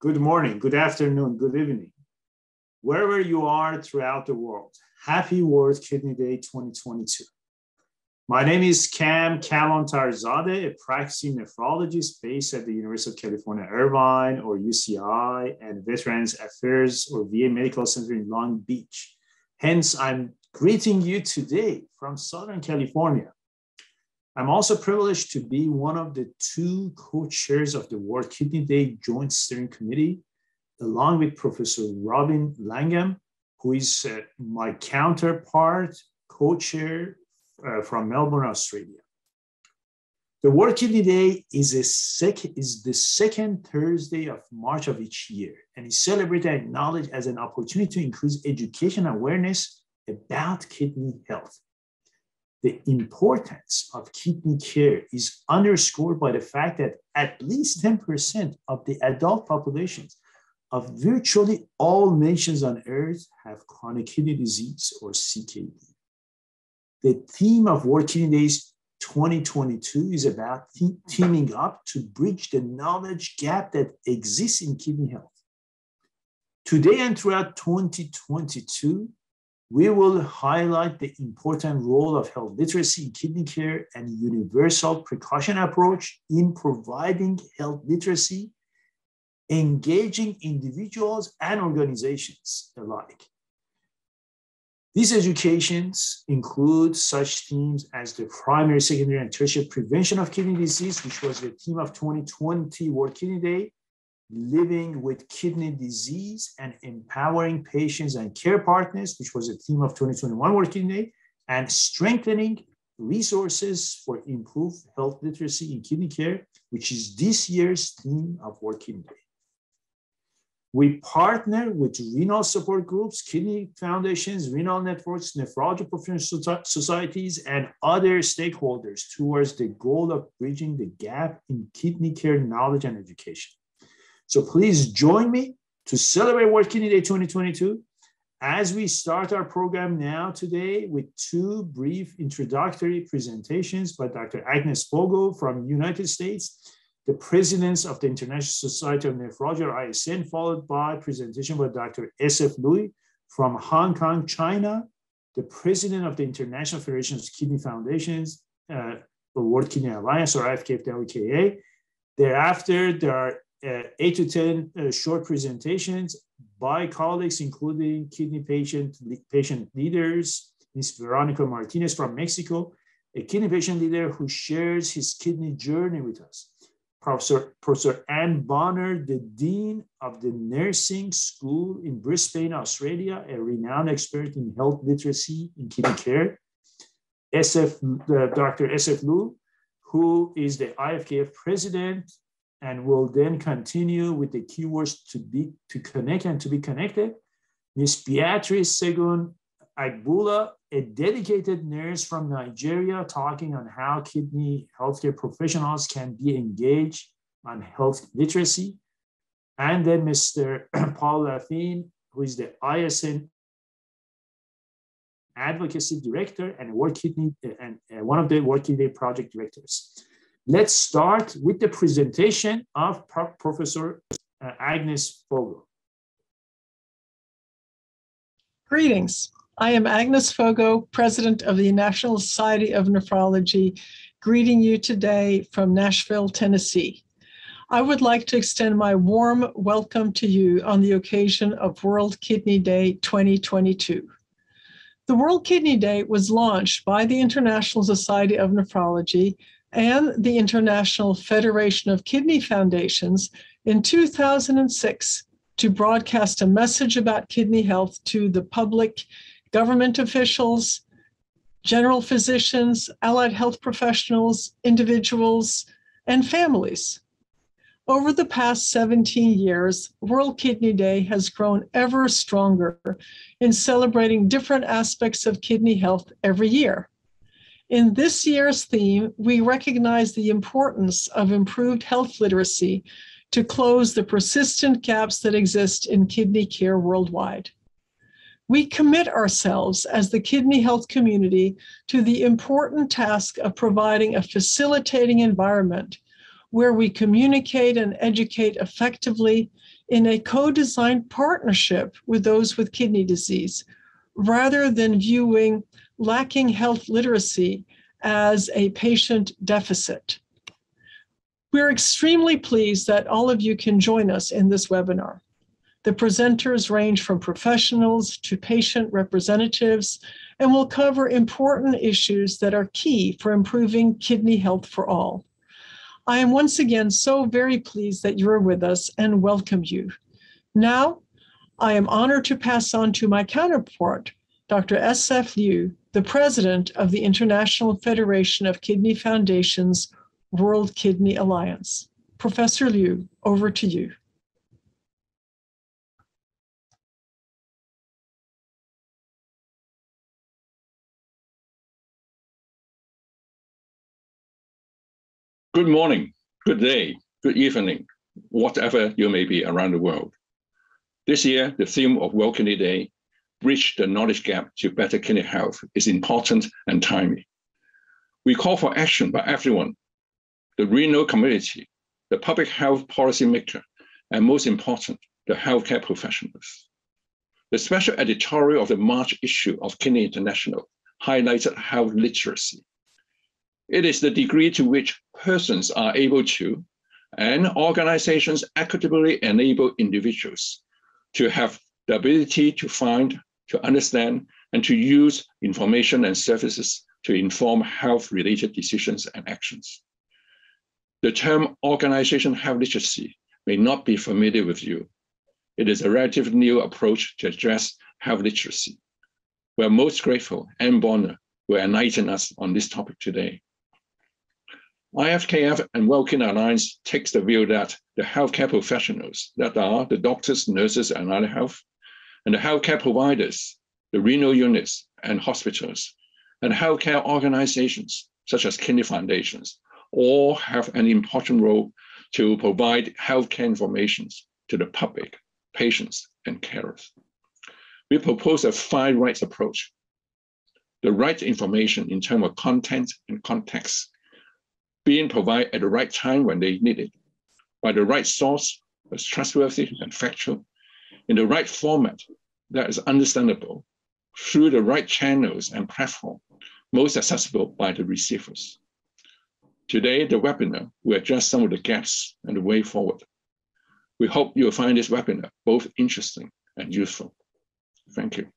good morning, good afternoon, good evening. Wherever you are throughout the world, happy World Kidney Day 2022. My name is Kam Kalantar-Zadeh, a practicing nephrologist based at the University of California, Irvine or UCI and Veterans Affairs or VA Medical Center in Long Beach. Hence, I'm greeting you today from Southern California. I'm also privileged to be one of the two co-chairs of the World Kidney Day Joint Steering Committee, along with Professor Robin Langham, who is uh, my counterpart, co-chair uh, from Melbourne, Australia. The World Kidney Day is, a sec- is the second Thursday of March of each year and is celebrated and acknowledged as an opportunity to increase education awareness about kidney health the importance of kidney care is underscored by the fact that at least 10% of the adult populations of virtually all nations on earth have chronic kidney disease or CKD. The theme of World Kidney Days 2022 is about teaming up to bridge the knowledge gap that exists in kidney health. Today and throughout 2022, we will highlight the important role of health literacy in kidney care and universal precaution approach in providing health literacy, engaging individuals and organizations alike. These educations include such themes as the primary, secondary, and tertiary prevention of kidney disease, which was the theme of 2020 World Kidney Day, living with kidney disease and empowering patients and care partners, which was a theme of 2021 World Kidney Day, and strengthening resources for improved health literacy in kidney care, which is this year's theme of World Kidney Day. We partner with renal support groups, kidney foundations, renal networks, nephrology professional societies, and other stakeholders towards the goal of bridging the gap in kidney care knowledge and education. So please join me to celebrate World Kidney Day 2022 as we start our program now today with two brief introductory presentations by Dr. Agnes Fogo from United States, the presidents of the International Society of Nephrology or ISN, followed by presentation by Dr. S.F. Lui from Hong Kong, China, the president of the International Federation of Kidney Foundations, uh, World Kidney Alliance or IFKF Thereafter, there are eight to 10 uh, short presentations by colleagues, including kidney patient, patient leaders, Ms. Veronica Martinez from Mexico, a kidney patient leader who shares his kidney journey with us. Professor, Professor Ann Bonner, the Dean of the Nursing School in Brisbane, Australia, a renowned expert in health literacy in kidney care. SF, uh, Dr. SF Lui, who is the IFKF president and we'll then continue with the keywords to be to connect and to be connected. Miss Beatrice Segun Agbula, a dedicated nurse from Nigeria, talking on how kidney healthcare professionals can be engaged on health literacy. And then Mr. Paul Laffin, who is the ISN advocacy director and World Kidney and one of the World Kidney project directors. Let's start with the presentation of Pro Professor uh, Agnes Fogo. Greetings. I am Agnes Fogo, President of the National Society of Nephrology, greeting you today from Nashville, Tennessee. I would like to extend my warm welcome to you on the occasion of World Kidney Day 2022. The World Kidney Day was launched by the International Society of Nephrology and the International Federation of Kidney Foundations in 2006 to broadcast a message about kidney health to the public, government officials, general physicians, allied health professionals, individuals, and families. Over the past 17 years, World Kidney Day has grown ever stronger in celebrating different aspects of kidney health every year. In this year's theme, we recognize the importance of improved health literacy to close the persistent gaps that exist in kidney care worldwide. We commit ourselves as the kidney health community to the important task of providing a facilitating environment where we communicate and educate effectively in a co designed partnership with those with kidney disease, rather than viewing lacking health literacy as a patient deficit. We're extremely pleased that all of you can join us in this webinar. The presenters range from professionals to patient representatives and will cover important issues that are key for improving kidney health for all. I am once again so very pleased that you're with us and welcome you. Now, I am honored to pass on to my counterpart, Dr. S.F. Lui, the president of the International Federation of Kidney Foundations World Kidney Alliance. Professor Lui, over to you. Good morning, good day, good evening, whatever you may be around the world. This year, the theme of World Kidney Day, Bridge the Knowledge Gap to Better Kidney Health, is important and timely. We call for action by everyone, the renal community, the public health policymaker, and most important, the healthcare professionals. The special editorial of the March issue of Kidney International highlighted health literacy it is the degree to which persons are able to, and organizations equitably enable individuals to have the ability to find, to understand, and to use information and services to inform health-related decisions and actions. The term organization health literacy may not be familiar with you. It is a relatively new approach to address health literacy. We're most grateful Ann Bonner will enlighten us on this topic today. IFKF and Kidney Alliance takes the view that the healthcare professionals that are the doctors, nurses, and other health, and the healthcare providers, the renal units and hospitals, and healthcare organizations such as kidney foundations, all have an important role to provide healthcare information to the public, patients, and carers. We propose a five rights approach. The right information in terms of content and context being provided at the right time when they need it, by the right source that's trustworthy and factual, in the right format that is understandable, through the right channels and platform, most accessible by the receivers. Today, the webinar will address some of the gaps and the way forward. We hope you'll find this webinar both interesting and useful. Thank you.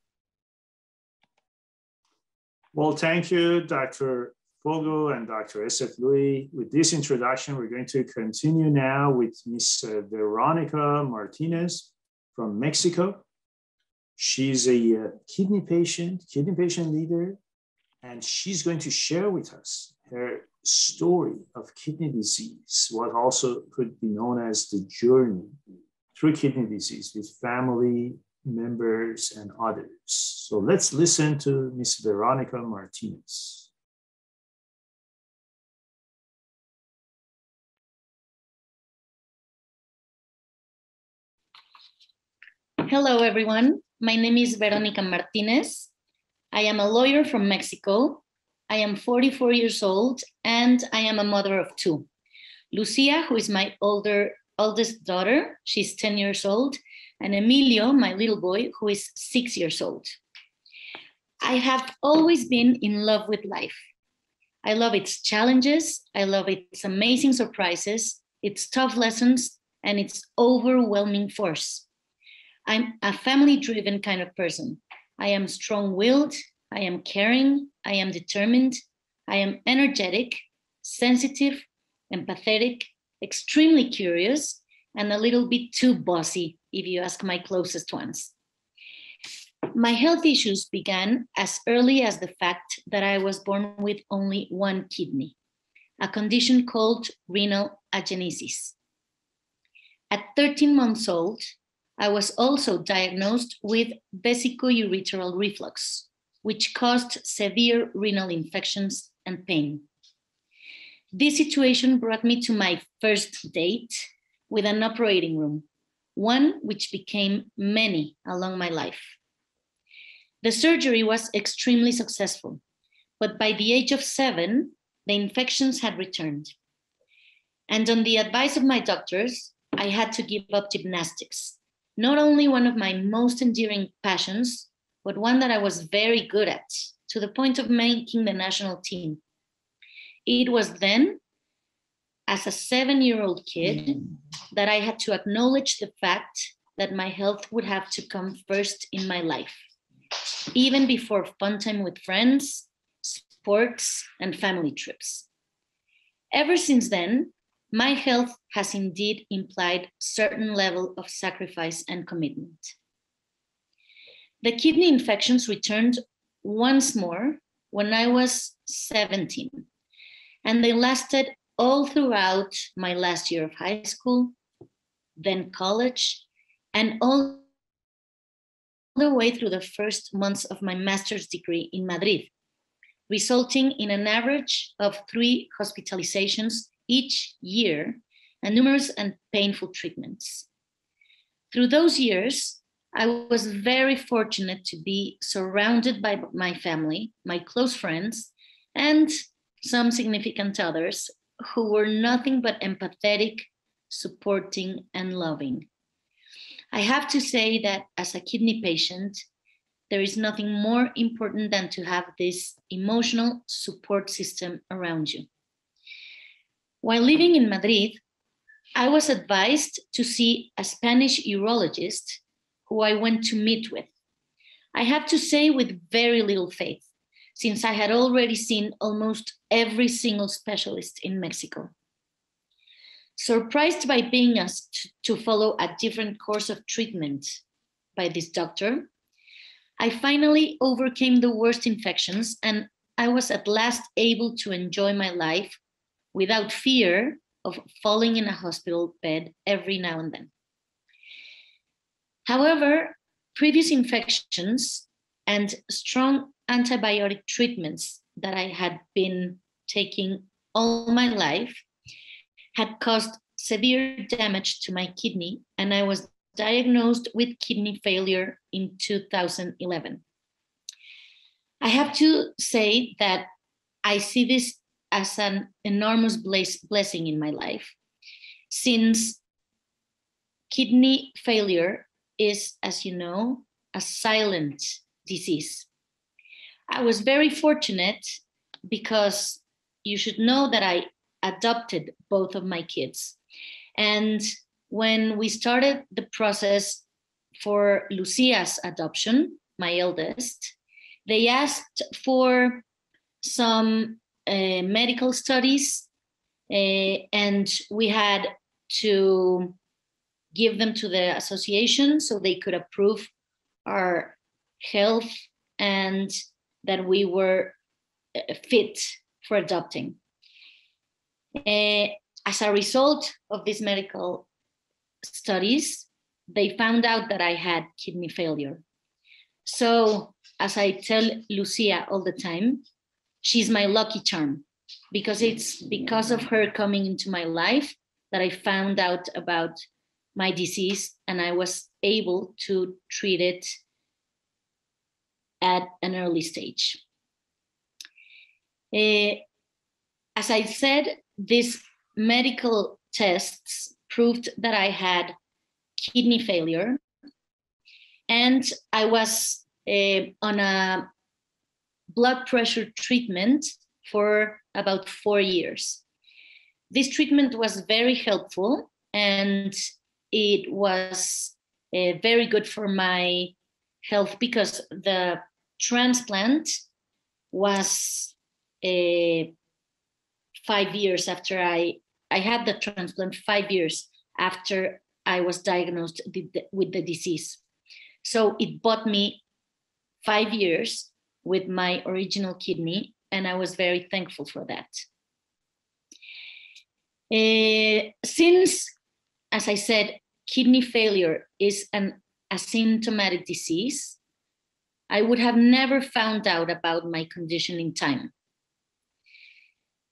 Well, thank you, Dr. Fogo and Dr. S.F. Lui. With this introduction, we're going to continue now with Ms. Veronica Martinez from Mexico. She's a uh, kidney patient, kidney patient leader, and she's going to share with us her story of kidney disease, what also could be known as the journey through kidney disease with family members and others. So let's listen to Ms. Veronica Martinez. Hello, everyone. My name is Veronica Martinez. I am a lawyer from Mexico. I am 44 years old and I am a mother of two. Lucia, who is my older oldest daughter, she's 10 years old, and Emilio, my little boy, who is six years old. I have always been in love with life. I love its challenges, I love its amazing surprises, its tough lessons, and its overwhelming force. I'm a family driven kind of person. I am strong willed, I am caring, I am determined, I am energetic, sensitive, empathetic, extremely curious, and a little bit too bossy, if you ask my closest ones. My health issues began as early as the fact that I was born with only one kidney, a condition called renal agenesis. At 13 months old, I was also diagnosed with vesicoureteral reflux, which caused severe renal infections and pain. This situation brought me to my first date with an operating room, one which became many along my life. The surgery was extremely successful, but by the age of seven, the infections had returned. And on the advice of my doctors, I had to give up gymnastics. Not only one of my most endearing passions, but one that I was very good at, to the point of making the national team. It was then, as a seven year old kid, mm. that I had to acknowledge the fact that my health would have to come first in my life, even before fun time with friends, sports, and family trips. Ever since then, my health has indeed implied certain level of sacrifice and commitment. The kidney infections returned once more when I was 17, and they lasted all throughout my last year of high school, then college, and all the way through the first months of my master's degree in Madrid, resulting in an average of three hospitalizations each year and numerous and painful treatments. Through those years, I was very fortunate to be surrounded by my family, my close friends, and some significant others who were nothing but empathetic, supporting, and loving. I have to say that as a kidney patient, there is nothing more important than to have this emotional support system around you. While living in Madrid, I was advised to see a Spanish urologist who I went to meet with. I have to say, with very little faith, since I had already seen almost every single specialist in Mexico. Surprised by being asked to follow a different course of treatment by this doctor, I finally overcame the worst infections and I was at last able to enjoy my life without fear of falling in a hospital bed every now and then. However, previous infections and strong antibiotic treatments that I had been taking all my life had caused severe damage to my kidney, and I was diagnosed with kidney failure in 2011. I have to say that I see this as an enormous blessing in my life since kidney failure is, as you know, a silent disease. I was very fortunate because you should know that I adopted both of my kids. And when we started the process for Lucia's adoption, my eldest, they asked for some medical studies, uh, and we had to give them to the association so they could approve our health and that we were uh, fit for adopting. Uh, as a result of these medical studies, they found out that I had kidney failure. So, as I tell Lucia all the time, she's my lucky charm because it's because of her coming into my life that I found out about my disease and I was able to treat it at an early stage. Uh, as I said, these medical tests proved that I had kidney failure and I was uh, on a blood pressure treatment for about four years. This treatment was very helpful and it was uh, very good for my health because the transplant was uh, five years after I I had the transplant five years after I was diagnosed with the disease. So it bought me five years with my original kidney, and I was very thankful for that. Uh, since, as I said, kidney failure is an asymptomatic disease, I would have never found out about my condition in time.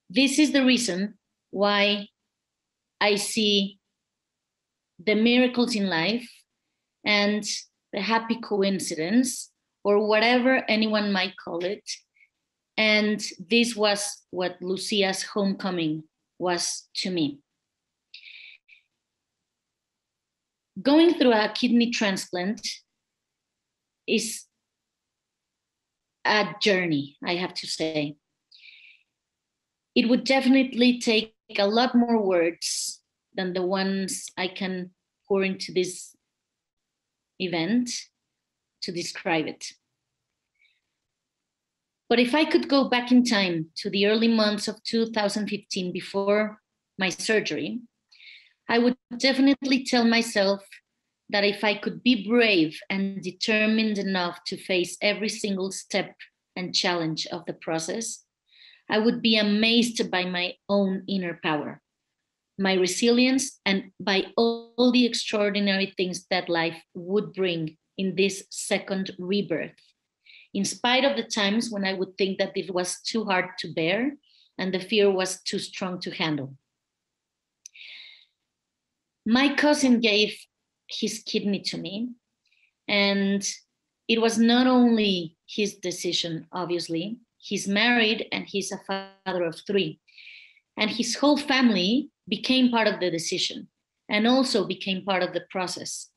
This is the reason why I see the miracles in life and the happy coincidence or whatever anyone might call it. And this was what Lucia's homecoming was to me. going through a kidney transplant is a journey, I have to say. It would definitely take a lot more words than the ones I can pour into this event to describe it. But if I could go back in time to the early months of 2015 before my surgery, I would definitely tell myself that if I could be brave and determined enough to face every single step and challenge of the process, I would be amazed by my own inner power, my resilience, and by all the extraordinary things that life would bring in this second rebirth in spite of the times when I would think that it was too hard to bear and the fear was too strong to handle. My cousin gave his kidney to me, and it was not only his decision, obviously. He's married and he's a father of three. And his whole family became part of the decision and also became part of the process.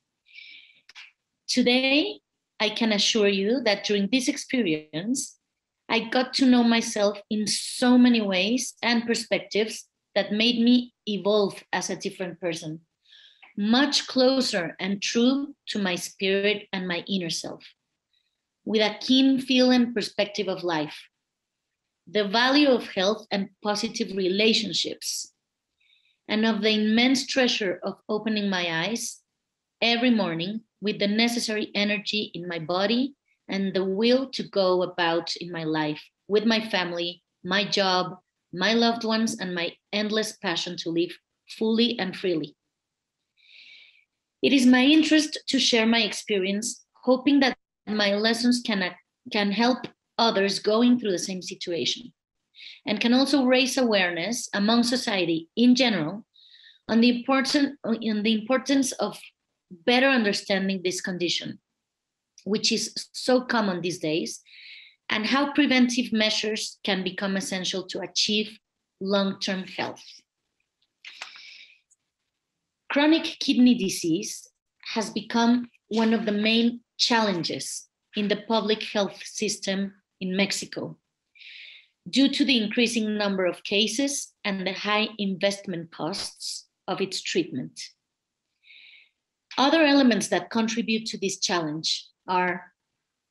Today, I can assure you that during this experience, I got to know myself in so many ways and perspectives that made me evolve as a different person, much closer and true to my spirit and my inner self, with a keen feel and perspective of life, the value of health and positive relationships, and of the immense treasure of opening my eyes every morning with the necessary energy in my body and the will to go about in my life with my family, my job, my loved ones, and my endless passion to live fully and freely. It is my interest to share my experience, hoping that my lessons can, can help others going through the same situation and can also raise awareness among society in general on the, important, on the importance of better understanding this condition, which is so common these days, and how preventive measures can become essential to achieve long-term health. Chronic kidney disease has become one of the main challenges in the public health system in Mexico due to the increasing number of cases and the high investment costs of its treatment. Other elements that contribute to this challenge are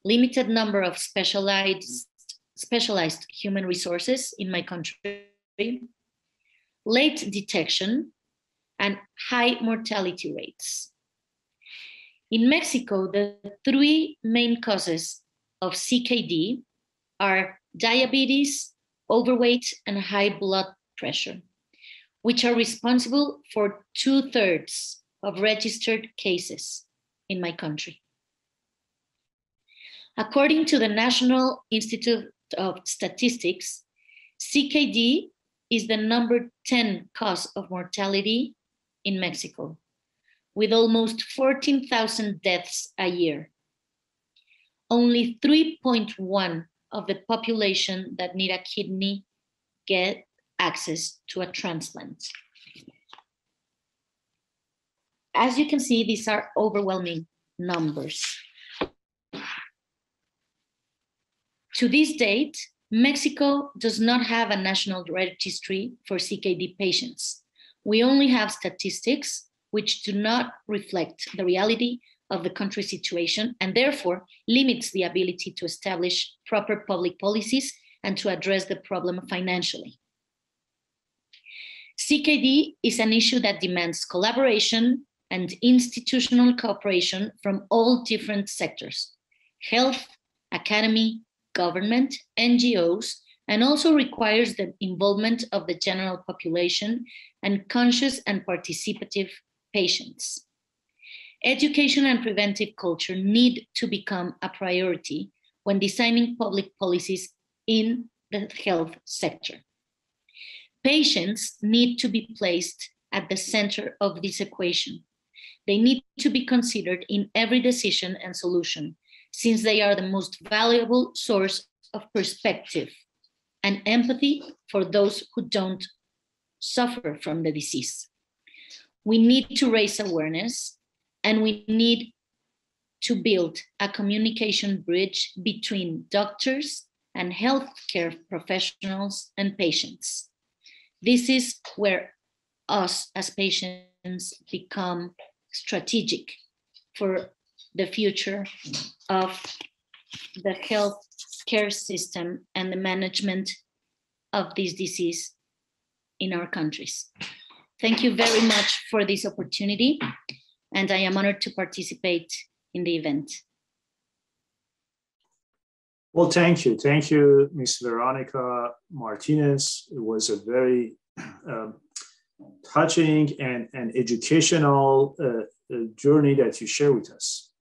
limited number of specialized, specialized human resources in my country, late detection, and high mortality rates. In Mexico, the three main causes of CKD are diabetes, overweight, and high blood pressure, which are responsible for two thirds of registered cases in my country. According to the National Institute of Statistics, CKD is the number 10 cause of mortality in Mexico, with almost 14,000 deaths a year. Only 3.1 of the population that need a kidney get access to a transplant as you can see, these are overwhelming numbers. To this date, Mexico does not have a national registry for CKD patients. We only have statistics which do not reflect the reality of the country situation and therefore limits the ability to establish proper public policies and to address the problem financially. CKD is an issue that demands collaboration, and institutional cooperation from all different sectors, health, academy, government, NGOs, and also requires the involvement of the general population and conscious and participative patients. Education and preventive culture need to become a priority when designing public policies in the health sector. Patients need to be placed at the center of this equation they need to be considered in every decision and solution, since they are the most valuable source of perspective and empathy for those who don't suffer from the disease. We need to raise awareness and we need to build a communication bridge between doctors and healthcare professionals and patients. This is where us as patients become strategic for the future of the health care system and the management of this disease in our countries. Thank you very much for this opportunity, and I am honored to participate in the event. Well, thank you. Thank you, Ms. Veronica Martinez. It was a very um, touching and, and educational uh, uh, journey that you share with us.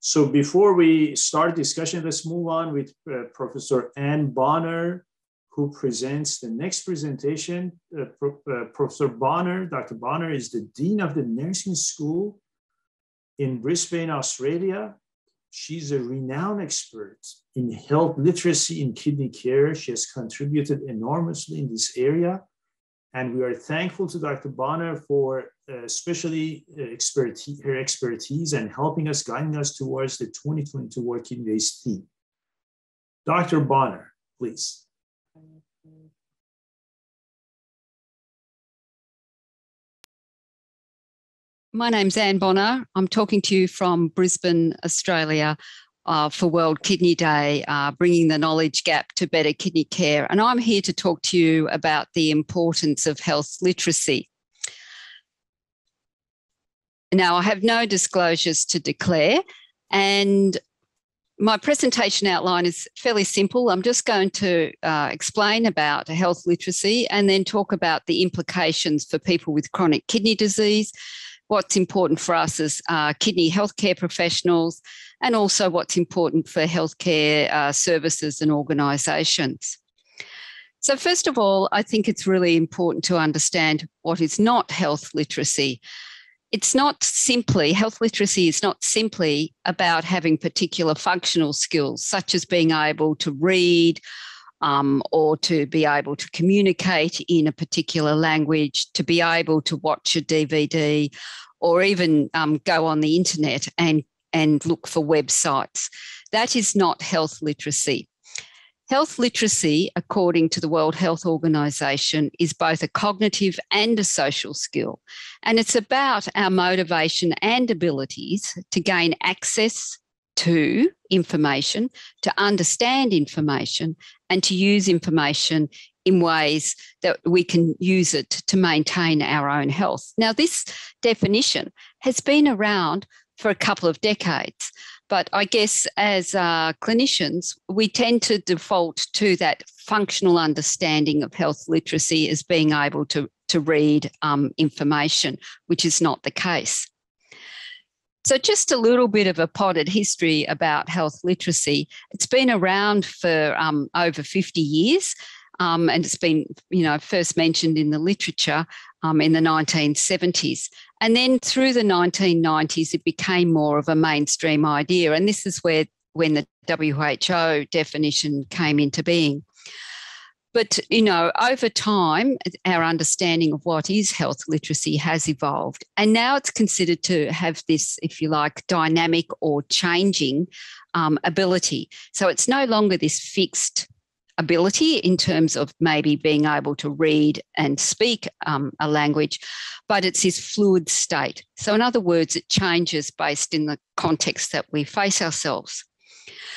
So before we start discussion, let's move on with uh, Professor Ann Bonner, who presents the next presentation. Uh, Pro uh, Professor Bonner, Dr. Bonner is the Dean of the Nursing School in Brisbane, Australia. She's a renowned expert in health literacy in kidney care. She has contributed enormously in this area. And we are thankful to Dr. Bonner for uh, especially uh, expertise, her expertise and helping us, guiding us towards the 2022 Working Days theme. Dr. Bonner, please. My name's Ann Bonner. I'm talking to you from Brisbane, Australia. Uh, for World Kidney Day, uh, bringing the knowledge gap to better kidney care. And I'm here to talk to you about the importance of health literacy. Now, I have no disclosures to declare, and my presentation outline is fairly simple. I'm just going to uh, explain about health literacy and then talk about the implications for people with chronic kidney disease, what's important for us as uh, kidney healthcare professionals, and also what's important for healthcare uh, services and organisations. So, first of all, I think it's really important to understand what is not health literacy. It's not simply, health literacy is not simply about having particular functional skills, such as being able to read um, or to be able to communicate in a particular language, to be able to watch a DVD, or even um, go on the internet and, and look for websites. That is not health literacy. Health literacy, according to the World Health Organization, is both a cognitive and a social skill. And it's about our motivation and abilities to gain access to information, to understand information, and to use information in ways that we can use it to maintain our own health. Now, this definition has been around for a couple of decades. But I guess as uh, clinicians, we tend to default to that functional understanding of health literacy as being able to, to read um, information, which is not the case. So, just a little bit of a potted history about health literacy. It's been around for um, over 50 years. Um, and it's been, you know, first mentioned in the literature um, in the 1970s. And then through the 1990s, it became more of a mainstream idea. And this is where when the WHO definition came into being. But, you know, over time, our understanding of what is health literacy has evolved. And now it's considered to have this, if you like, dynamic or changing um, ability. So it's no longer this fixed ability in terms of maybe being able to read and speak um, a language, but it's his fluid state. So, in other words, it changes based in the context that we face ourselves.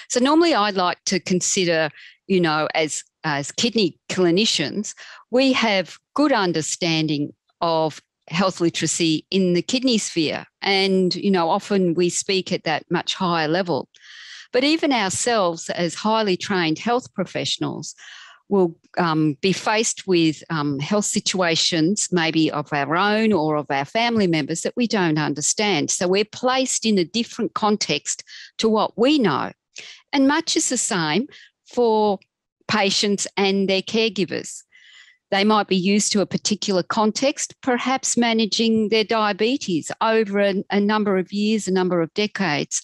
So, normally I'd like to consider, you know, as as kidney clinicians, we have good understanding of health literacy in the kidney sphere. And, you know, often we speak at that much higher level. But even ourselves, as highly trained health professionals, will um, be faced with um, health situations, maybe of our own or of our family members, that we don't understand. So we're placed in a different context to what we know. And much is the same for patients and their caregivers. They might be used to a particular context, perhaps managing their diabetes over a, a number of years, a number of decades.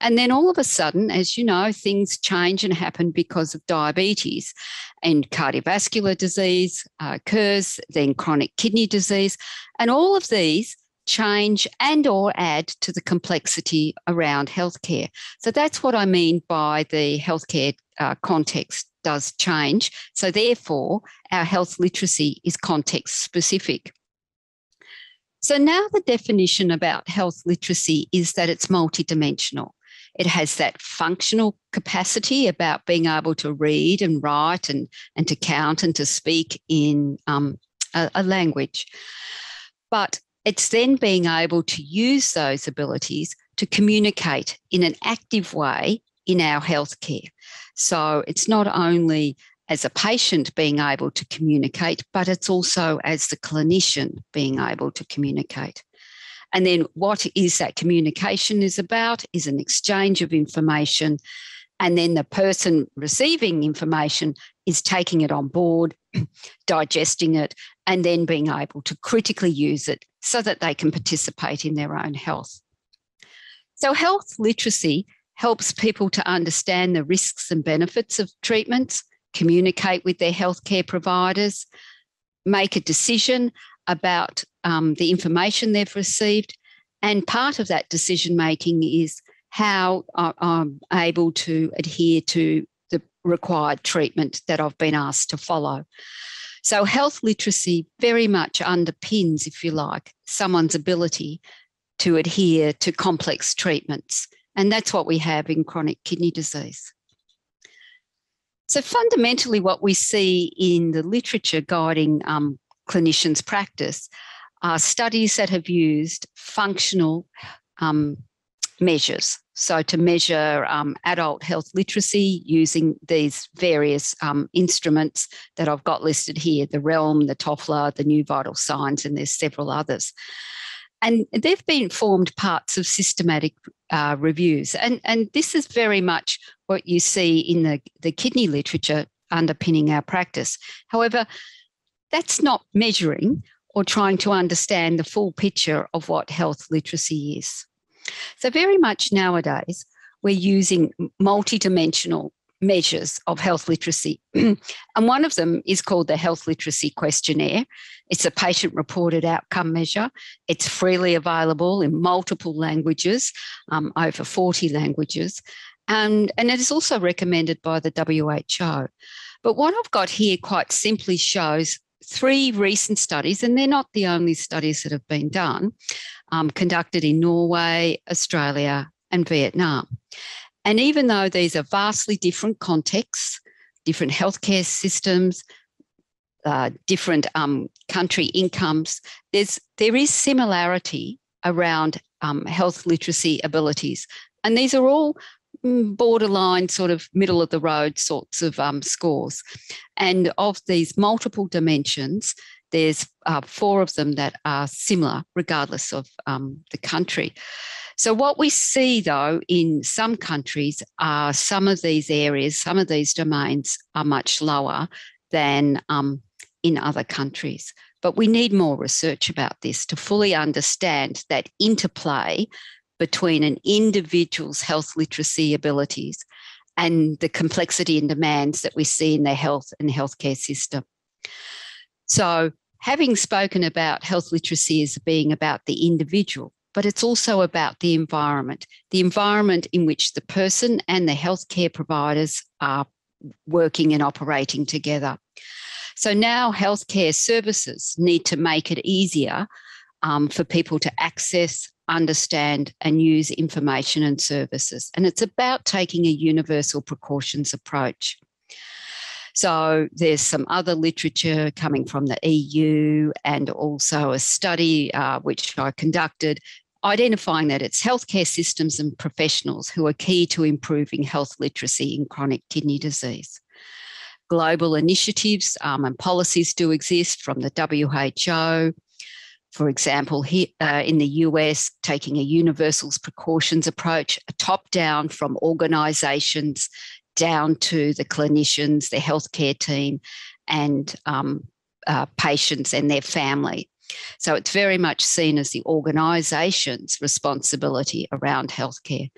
And then all of a sudden, as you know, things change and happen because of diabetes and cardiovascular disease uh, occurs, then chronic kidney disease. And all of these change and or add to the complexity around healthcare. So that's what I mean by the healthcare uh, context does change. So therefore, our health literacy is context specific. So now the definition about health literacy is that it's multidimensional. It has that functional capacity about being able to read and write and, and to count and to speak in um, a, a language. But it's then being able to use those abilities to communicate in an active way in our healthcare. So it's not only as a patient being able to communicate, but it's also as the clinician being able to communicate. And then what is that communication is about is an exchange of information. And then the person receiving information is taking it on board, digesting it, and then being able to critically use it so that they can participate in their own health. So, health literacy helps people to understand the risks and benefits of treatments, communicate with their healthcare providers, make a decision about um, the information they've received. And part of that decision making is how I'm able to adhere to the required treatment that I've been asked to follow. So, health literacy very much underpins, if you like, someone's ability to adhere to complex treatments. And that's what we have in chronic kidney disease. So, fundamentally, what we see in the literature guiding um, clinicians' practice are studies that have used functional um, measures. So, to measure um, adult health literacy using these various um, instruments that I've got listed here the REALM, the TOFHLA, the New Vital Signs, and there's several others. And they've been formed parts of systematic uh, reviews. And, and this is very much what you see in the, the kidney literature underpinning our practice. However, that's not measuring or trying to understand the full picture of what health literacy is. So, very much nowadays, we're using multidimensional measures of health literacy. and one of them is called the Health Literacy Questionnaire. It's a patient reported outcome measure. It's freely available in multiple languages, um, over 40 languages. And, and it is also recommended by the WHO. But what I've got here quite simply shows three recent studies, and they're not the only studies that have been done, um, conducted in Norway, Australia, and Vietnam. And even though these are vastly different contexts, different healthcare systems, uh, different um, country incomes, there's there is similarity around um, health literacy abilities, and these are all borderline sort of middle of the road sorts of um, scores. And of these multiple dimensions, there's uh, four of them that are similar, regardless of um, the country. So, what we see though in some countries are some of these areas, some of these domains are much lower than um, in other countries. But we need more research about this to fully understand that interplay between an individual's health literacy abilities and the complexity and demands that we see in their health and healthcare system. So, having spoken about health literacy as being about the individual, but it's also about the environment, the environment in which the person and the healthcare providers are working and operating together. So now healthcare services need to make it easier um, for people to access, understand, and use information and services. And it's about taking a universal precautions approach. So there's some other literature coming from the EU and also a study uh, which I conducted identifying that it's healthcare systems and professionals who are key to improving health literacy in chronic kidney disease. Global initiatives um, and policies do exist from the WHO. For example, here, uh, in the US, taking a universals precautions approach, a top down from organisations down to the clinicians, the healthcare team, and um, uh, patients and their family. So it's very much seen as the organisation's responsibility around healthcare.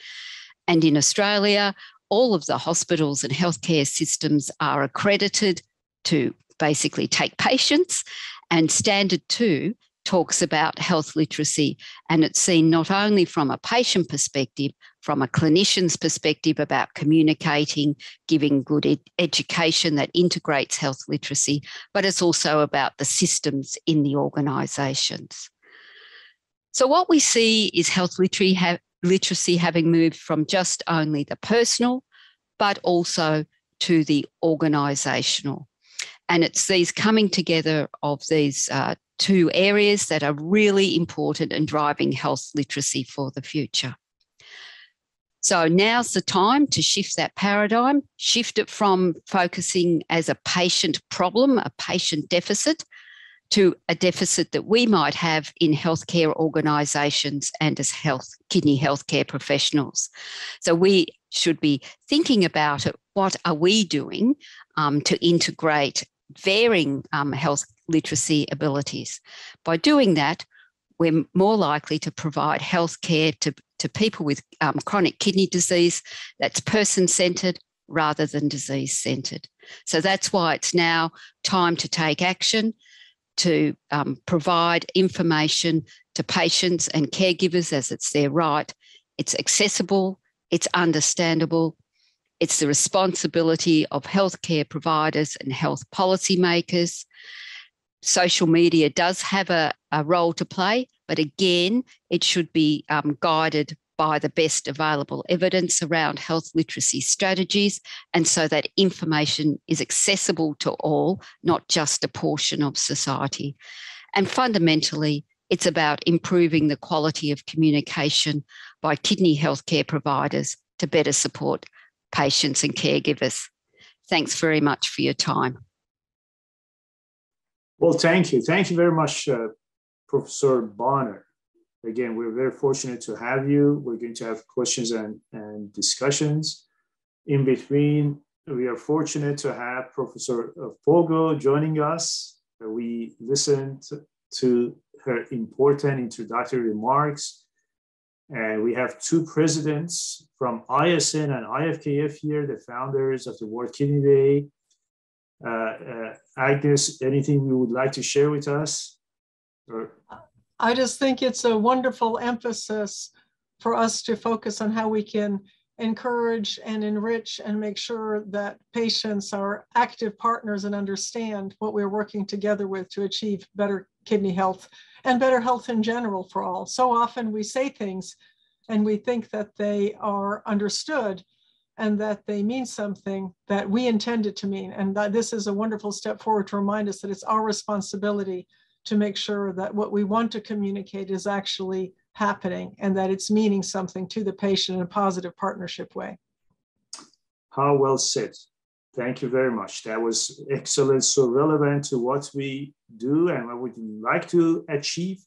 And in Australia, all of the hospitals and healthcare systems are accredited to basically take patients, and standard two talks about health literacy, and it's seen not only from a patient perspective, from a clinician's perspective about communicating, giving good ed- education that integrates health literacy, but it's also about the systems in the organisations. So, what we see is health ha- literacy having moved from just only the personal, but also to the organisational. And it's these coming together of these uh, two areas that are really important in driving health literacy for the future. So now's the time to shift that paradigm, shift it from focusing as a patient problem, a patient deficit, to a deficit that we might have in healthcare organisations and as health kidney healthcare professionals. So we should be thinking about it. What are we doing um, to integrate varying um, health literacy abilities. By doing that, we're more likely to provide health care to, to people with um, chronic kidney disease that's person centered rather than disease centered. So that's why it's now time to take action to um, provide information to patients and caregivers as it's their right. It's accessible, it's understandable, it's the responsibility of healthcare providers and health policymakers. Social media does have a, a role to play, but again, it should be um, guided by the best available evidence around health literacy strategies, and so that information is accessible to all, not just a portion of society. And fundamentally, it's about improving the quality of communication by kidney healthcare providers to better support patients and caregivers. Thanks very much for your time. Well, thank you. Thank you very much, uh, Professor Bonner. Again, we're very fortunate to have you. We're going to have questions and, and discussions. In between, we are fortunate to have Professor Fogo joining us. We listened to her important introductory remarks and we have two presidents from ISN and IFKF here, the founders of the World Kidney Day. Uh, uh, Agnes, anything you would like to share with us? Or? I just think it's a wonderful emphasis for us to focus on how we can encourage and enrich and make sure that patients are active partners and understand what we're working together with to achieve better kidney health and better health in general for all. So often we say things and we think that they are understood and that they mean something that we intended to mean. And that this is a wonderful step forward to remind us that it's our responsibility to make sure that what we want to communicate is actually happening and that it's meaning something to the patient in a positive partnership way. How well said. Thank you very much. That was excellent, so relevant to what we do and what we'd like to achieve.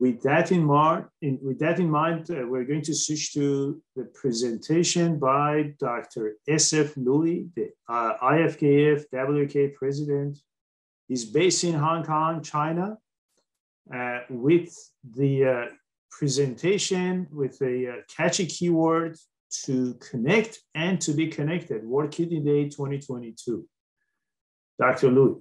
With that in mind, in, with that in mind, uh, we're going to switch to the presentation by Dr. S.F. Lui, the uh, IFKF WK president. He's based in Hong Kong, China, uh, with the uh, presentation with a uh, catchy keyword to connect and to be connected, World Kidney Day 2022. Dr. Lui.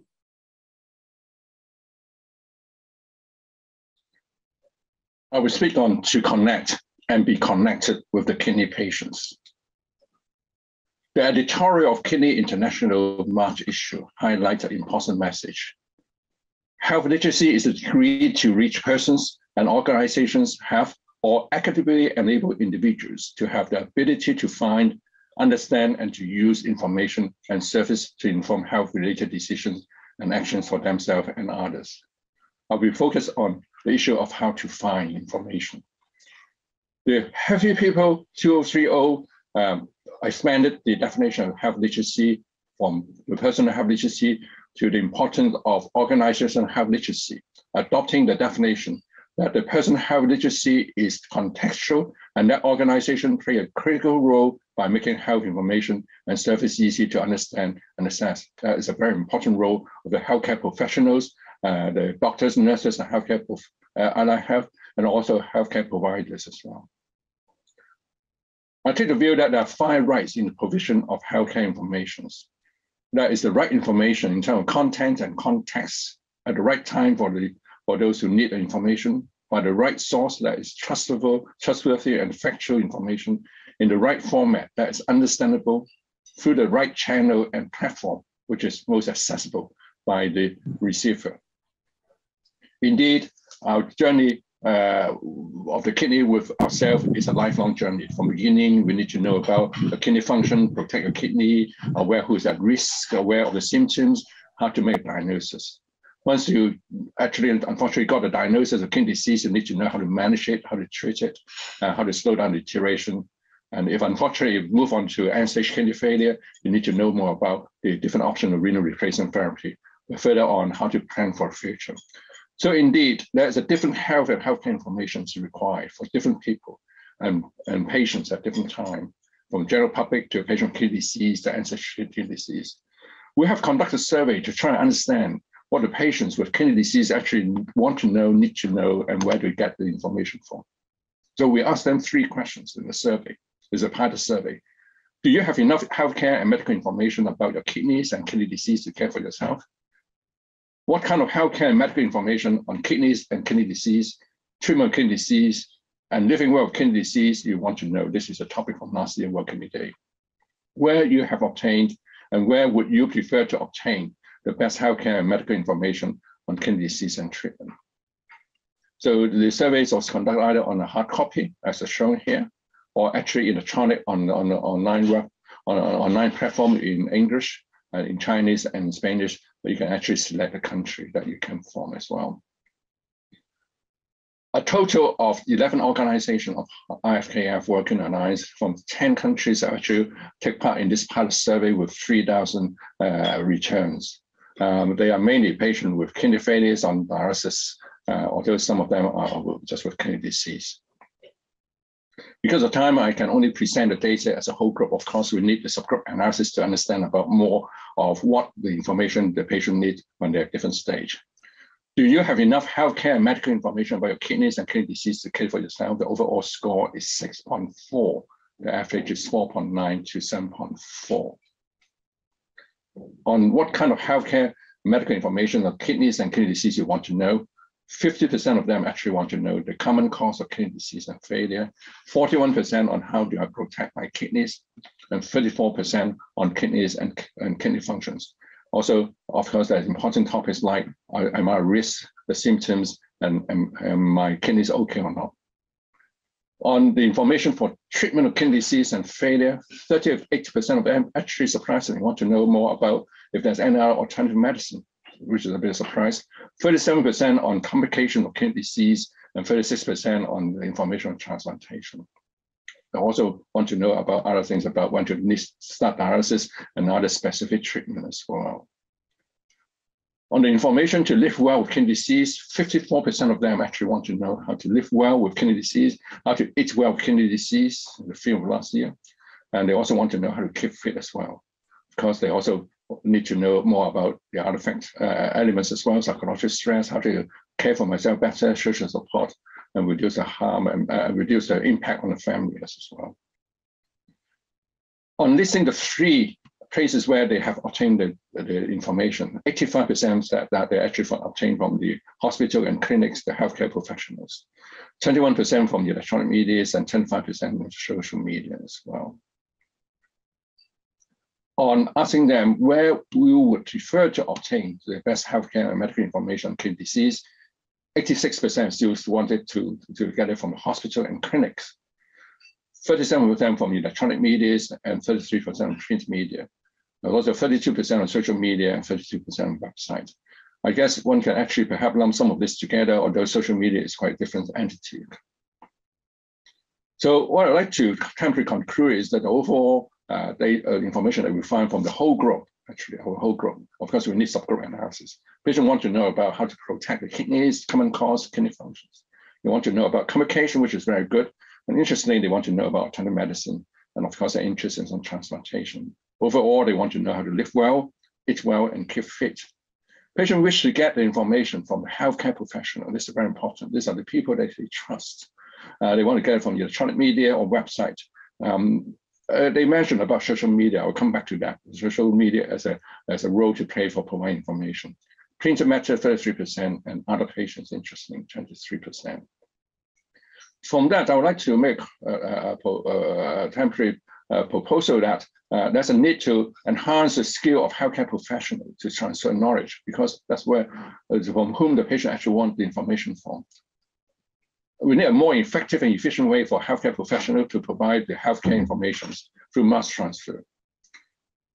I will speak on to connect and be connected with the kidney patients. The editorial of Kidney International March issue highlights an important message. Health literacy is a degree to reach persons and organizations have or academically enable individuals to have the ability to find, understand, and to use information and service to inform health-related decisions and actions for themselves and others. I will focus on the issue of how to find information. The Healthy People 2030 um, expanded the definition of health literacy from the personal health literacy to the importance of organizational health literacy, adopting the definition that the person health literacy is contextual and that organization play a critical role by making health information and service easy to understand and assess. That is a very important role of the healthcare professionals, uh, the doctors, nurses, and healthcare uh, allied health, and also healthcare providers as well. I take the view that there are five rights in the provision of healthcare information. That is the right information in terms of content and context at the right time for the for those who need the information by the right source that is trustable, trustworthy and factual information in the right format that is understandable through the right channel and platform, which is most accessible by the receiver. Indeed, our journey uh, of the kidney with ourselves is a lifelong journey. From beginning, we need to know about the kidney function, protect your kidney, aware who's at risk, aware of the symptoms, how to make diagnosis. Once you actually, unfortunately, got a diagnosis of kidney disease, you need to know how to manage it, how to treat it, uh, how to slow down the deterioration. And if unfortunately you move on to end-stage kidney failure, you need to know more about the different options of renal replacement therapy. But further on, how to plan for the future. So indeed, there's a different health and healthcare information required for different people and, and patients at different time, from general public to patient with kidney disease to end-stage kidney disease. We have conducted a survey to try and understand what do patients with kidney disease actually want to know, need to know, and where to get the information from. So we asked them three questions in the survey. It's a part of the survey. Do you have enough healthcare and medical information about your kidneys and kidney disease to care for yourself? what kind of healthcare and medical information on kidneys and kidney disease, treatment of kidney disease, and living well with kidney disease you want to know. This is a topic from last year World Kidney Day. Where you have obtained and where would you prefer to obtain the best healthcare and medical information on kidney disease and treatment. So the surveys was conducted either on a hard copy, as shown here, or actually electronic on, on the online web, on an online platform in English, uh, in Chinese and Spanish, but you can actually select a country that you can form as well. A total of 11 organizations of IFKF working alliance from 10 countries actually take part in this pilot survey with 3,000 uh, returns. Um, they are mainly patients with kidney failures on dialysis, uh, although some of them are just with kidney disease. Because of time, I can only present the data as a whole group. Of course, we need the subgroup analysis to understand about more of what the information the patient needs when they're at different stage. Do you have enough healthcare and medical information about your kidneys and kidney disease to care for yourself? The overall score is 6.4. The average is 4.9 to 7.4. On what kind of healthcare medical information of kidneys and kidney disease you want to know, 50% of them actually want to know the common cause of kidney disease and failure, 41% on how do I protect my kidneys, and 34% on kidneys and, and kidney functions. Also, of course, there's important topics like uh, am I risk, the symptoms, and am my kidneys okay or not. On the information for treatment of kidney disease and failure, 38% of them actually surprisingly want to know more about if there's any other alternative medicine which is a bit of surprise. 37% on complication of kidney disease and 36% on the information on transplantation. I also want to know about other things about when to start dialysis and other specific treatment as well. On the information to live well with kidney disease, 54% of them actually want to know how to live well with kidney disease, how to eat well with kidney disease, the field last year. And they also want to know how to keep fit as well. Because they also need to know more about the other things, uh, elements as well, psychological stress, how to care for myself better, social support, and reduce the harm and uh, reduce the impact on the family as well. On listing the three places where they have obtained the, the information, 85% that, that they actually obtained from the hospital and clinics, the healthcare professionals, 21% from the electronic media, and 25% from social media as well on asking them where we would prefer to obtain the best healthcare and medical information on kidney disease, 86% still wanted to, to get it from the hospital and clinics. 37% from electronic media and 33% from print media. Also 32% on social media and 32% on website. I guess one can actually perhaps lump some of this together, although social media is quite a different entity. So what I'd like to temporarily conclude is that the overall uh, data, uh, information that we find from the whole group, actually, our whole group. Of course, we need subgroup analysis. Patients want to know about how to protect the kidneys, common cause, kidney functions. They want to know about communication, which is very good. And interestingly, they want to know about alternative medicine. And of course, their interest is on transplantation. Overall, they want to know how to live well, eat well, and keep fit. Patients wish to get the information from a healthcare professional. This is very important. These are the people that they trust. Uh, they want to get it from electronic media or website. Um, uh, they mentioned about social media. I'll come back to that. Social media as a as a role to play for providing information. printed matter 33%, and other patients, interesting, 23%. From that, I would like to make a, a, a temporary uh, proposal that uh, there's a need to enhance the skill of healthcare professionals to transfer knowledge because that's where uh, from whom the patient actually wants the information from. We need a more effective and efficient way for healthcare professionals to provide the healthcare information through mass transfer.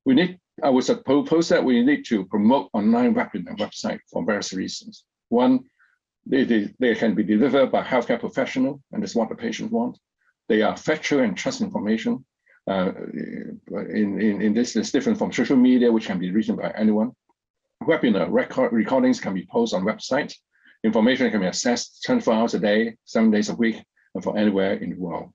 We need, I would propose that we need to promote online webinar website for various reasons. One, they, they, they can be delivered by healthcare professional, and that's what the patient wants. They are factual and trust information. Uh, in, in, in this, it's different from social media, which can be reached by anyone. Webinar record, recordings can be posted on websites. Information can be accessed 24 hours a day, seven days a week, and from anywhere in the world.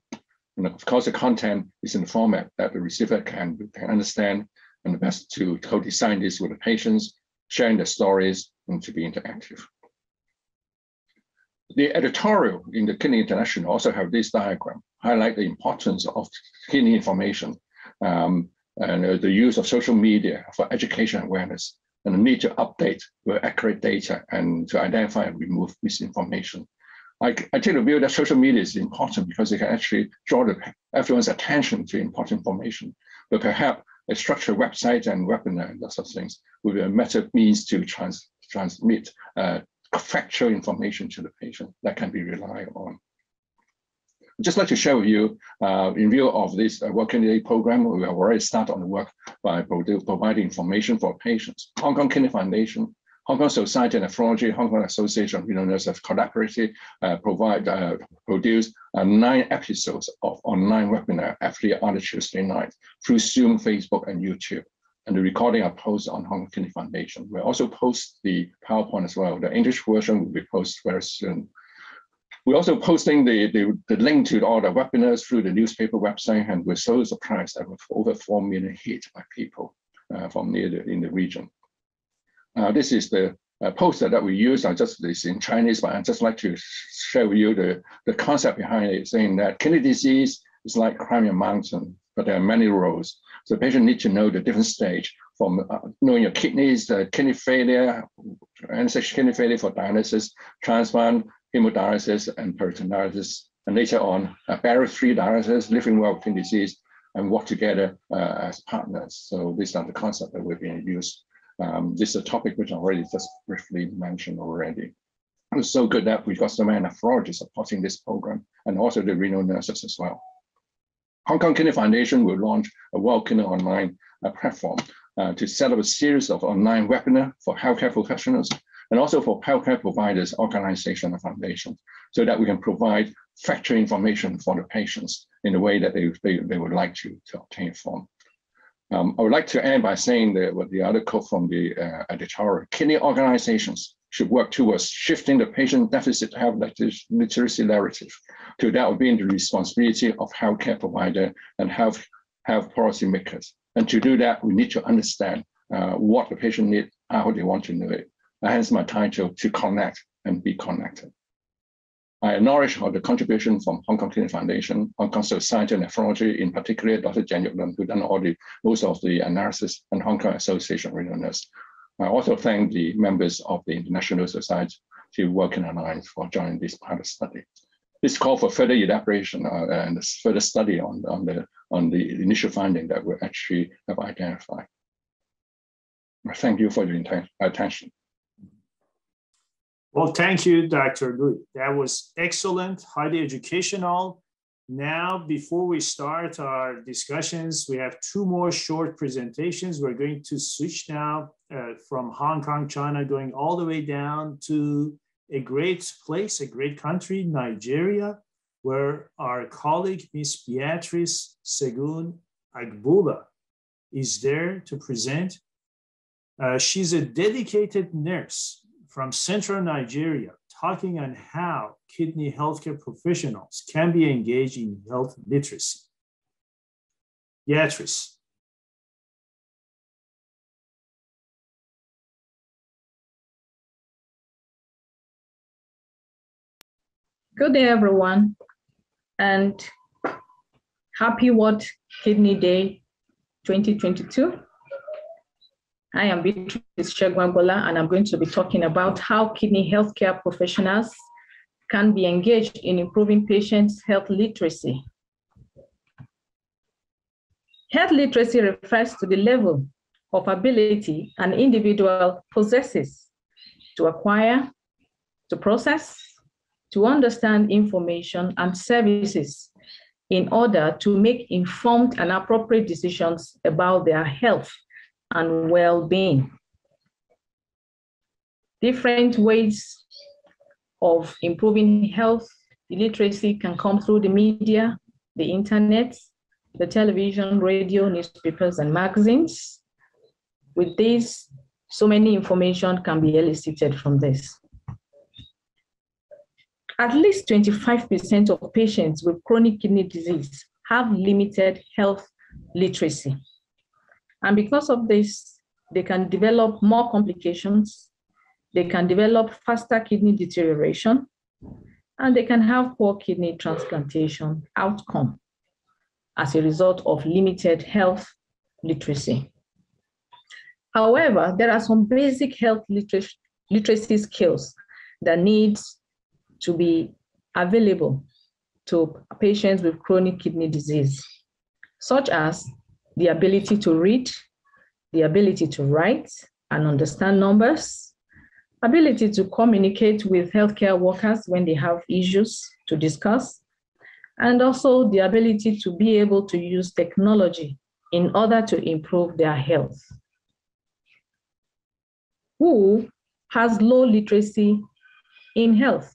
And of course, the content is in the format that the receiver can, can understand and the best to co-design this with the patients, sharing their stories, and to be interactive. The editorial in the Kidney International also have this diagram, highlight the importance of kidney information um, and uh, the use of social media for education awareness and the need to update with accurate data and to identify and remove misinformation. I, I take the view that social media is important because it can actually draw the, everyone's attention to important information. But perhaps a structured website and webinar and those of things will be a better means to trans, transmit uh, factual information to the patient that can be relied on. I'd just like to share with you, uh, in view of this uh, working day program, we have already started on the work by providing information for patients. Hong Kong Kidney Foundation, Hong Kong Society of Nephrology, Hong Kong Association of Renal Nurses have collaborated, uh, provide, uh, produced uh, nine episodes of online webinar every other Tuesday night through Zoom, Facebook, and YouTube and the recording are posted on Hong Kong Kidney Foundation. We'll also post the PowerPoint as well. The English version will be posted very soon. We're also posting the, the, the, link to all the webinars through the newspaper website, and we're so surprised that with over 4 million hits by people uh, from near the, in the region. Uh, this is the uh, poster that we use. I just this in Chinese, but I'd just like to share with you the, the concept behind it, saying that kidney disease is like climbing a mountain, but there are many roads. So the patient needs to know the different stage from uh, knowing your kidneys, uh, kidney failure, end-stage kidney failure for dialysis, transplant, hemodialysis, and peritonitis, and later on, uh, barrier-free dialysis, living well with kidney disease, and work together uh, as partners. So these are the concepts that we've been used. Um, this is a topic which I already just briefly mentioned already. It's so good that we've got so many nephrologists supporting this program, and also the renal nurses as well. Hong Kong Kidney Foundation will launch a World Kidney Online uh, platform uh, to set up a series of online webinar for healthcare professionals and also for healthcare providers, organizations, and foundations, so that we can provide factual information for the patients in the way that they, they, they would like to, to obtain from. Um, I would like to end by saying that what the other from the uh, editorial, kidney organizations should work towards shifting the patient deficit health literacy narrative to that of being the responsibility of healthcare provider and health, health policy makers. And to do that, we need to understand uh, what the patient needs, how they want to know it. hence my title, to connect and be connected. I acknowledge all the contribution from Hong Kong Kidney Foundation, Hong Kong Society of Nephrology, in particular, Dr. Jen Yuk who done all the most of the analysis, and Hong Kong Association of Renal Nurse. I also thank the members of the International Society to Working Alliance for joining this pilot study. This call for further elaboration uh, and further study on, on, the, on the initial finding that we actually have identified. Thank you for your attention. Well, thank you, Dr. Lui. That was excellent, highly educational, now, before we start our discussions, we have two more short presentations. We're going to switch now uh, from Hong Kong, China, going all the way down to a great place, a great country, Nigeria, where our colleague, Miss Beatrice Segun Agbula, is there to present. Uh, she's a dedicated nurse from central Nigeria talking on how kidney healthcare professionals can be engaged in health literacy. Beatrice. Good day, everyone, and happy World Kidney Day 2022. I am Beatrice Shegwagbola, and I'm going to be talking about how kidney healthcare professionals can be engaged in improving patients' health literacy. Health literacy refers to the level of ability an individual possesses to acquire, to process, to understand information and services in order to make informed and appropriate decisions about their health and well-being. Different ways of improving health literacy can come through the media, the internet, the television, radio, newspapers, and magazines. With this, so many information can be elicited from this. At least 25% of patients with chronic kidney disease have limited health literacy. And because of this, they can develop more complications, they can develop faster kidney deterioration, and they can have poor kidney transplantation outcome as a result of limited health literacy. However, there are some basic health literacy, skills that need to be available to patients with chronic kidney disease, such as the ability to read, the ability to write and understand numbers, ability to communicate with healthcare workers when they have issues to discuss, and also the ability to be able to use technology in order to improve their health. Who has low literacy in health?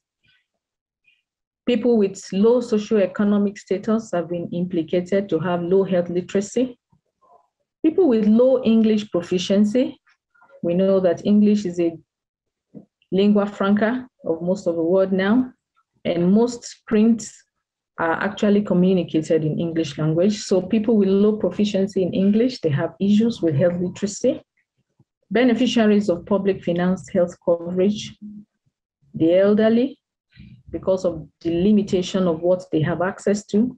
People with low socioeconomic status have been implicated to have low health literacy. People with low English proficiency, we know that English is a lingua franca of most of the world now, and most prints are actually communicated in English language. So people with low proficiency in English, they have issues with health literacy. Beneficiaries of public finance health coverage, the elderly, because of the limitation of what they have access to.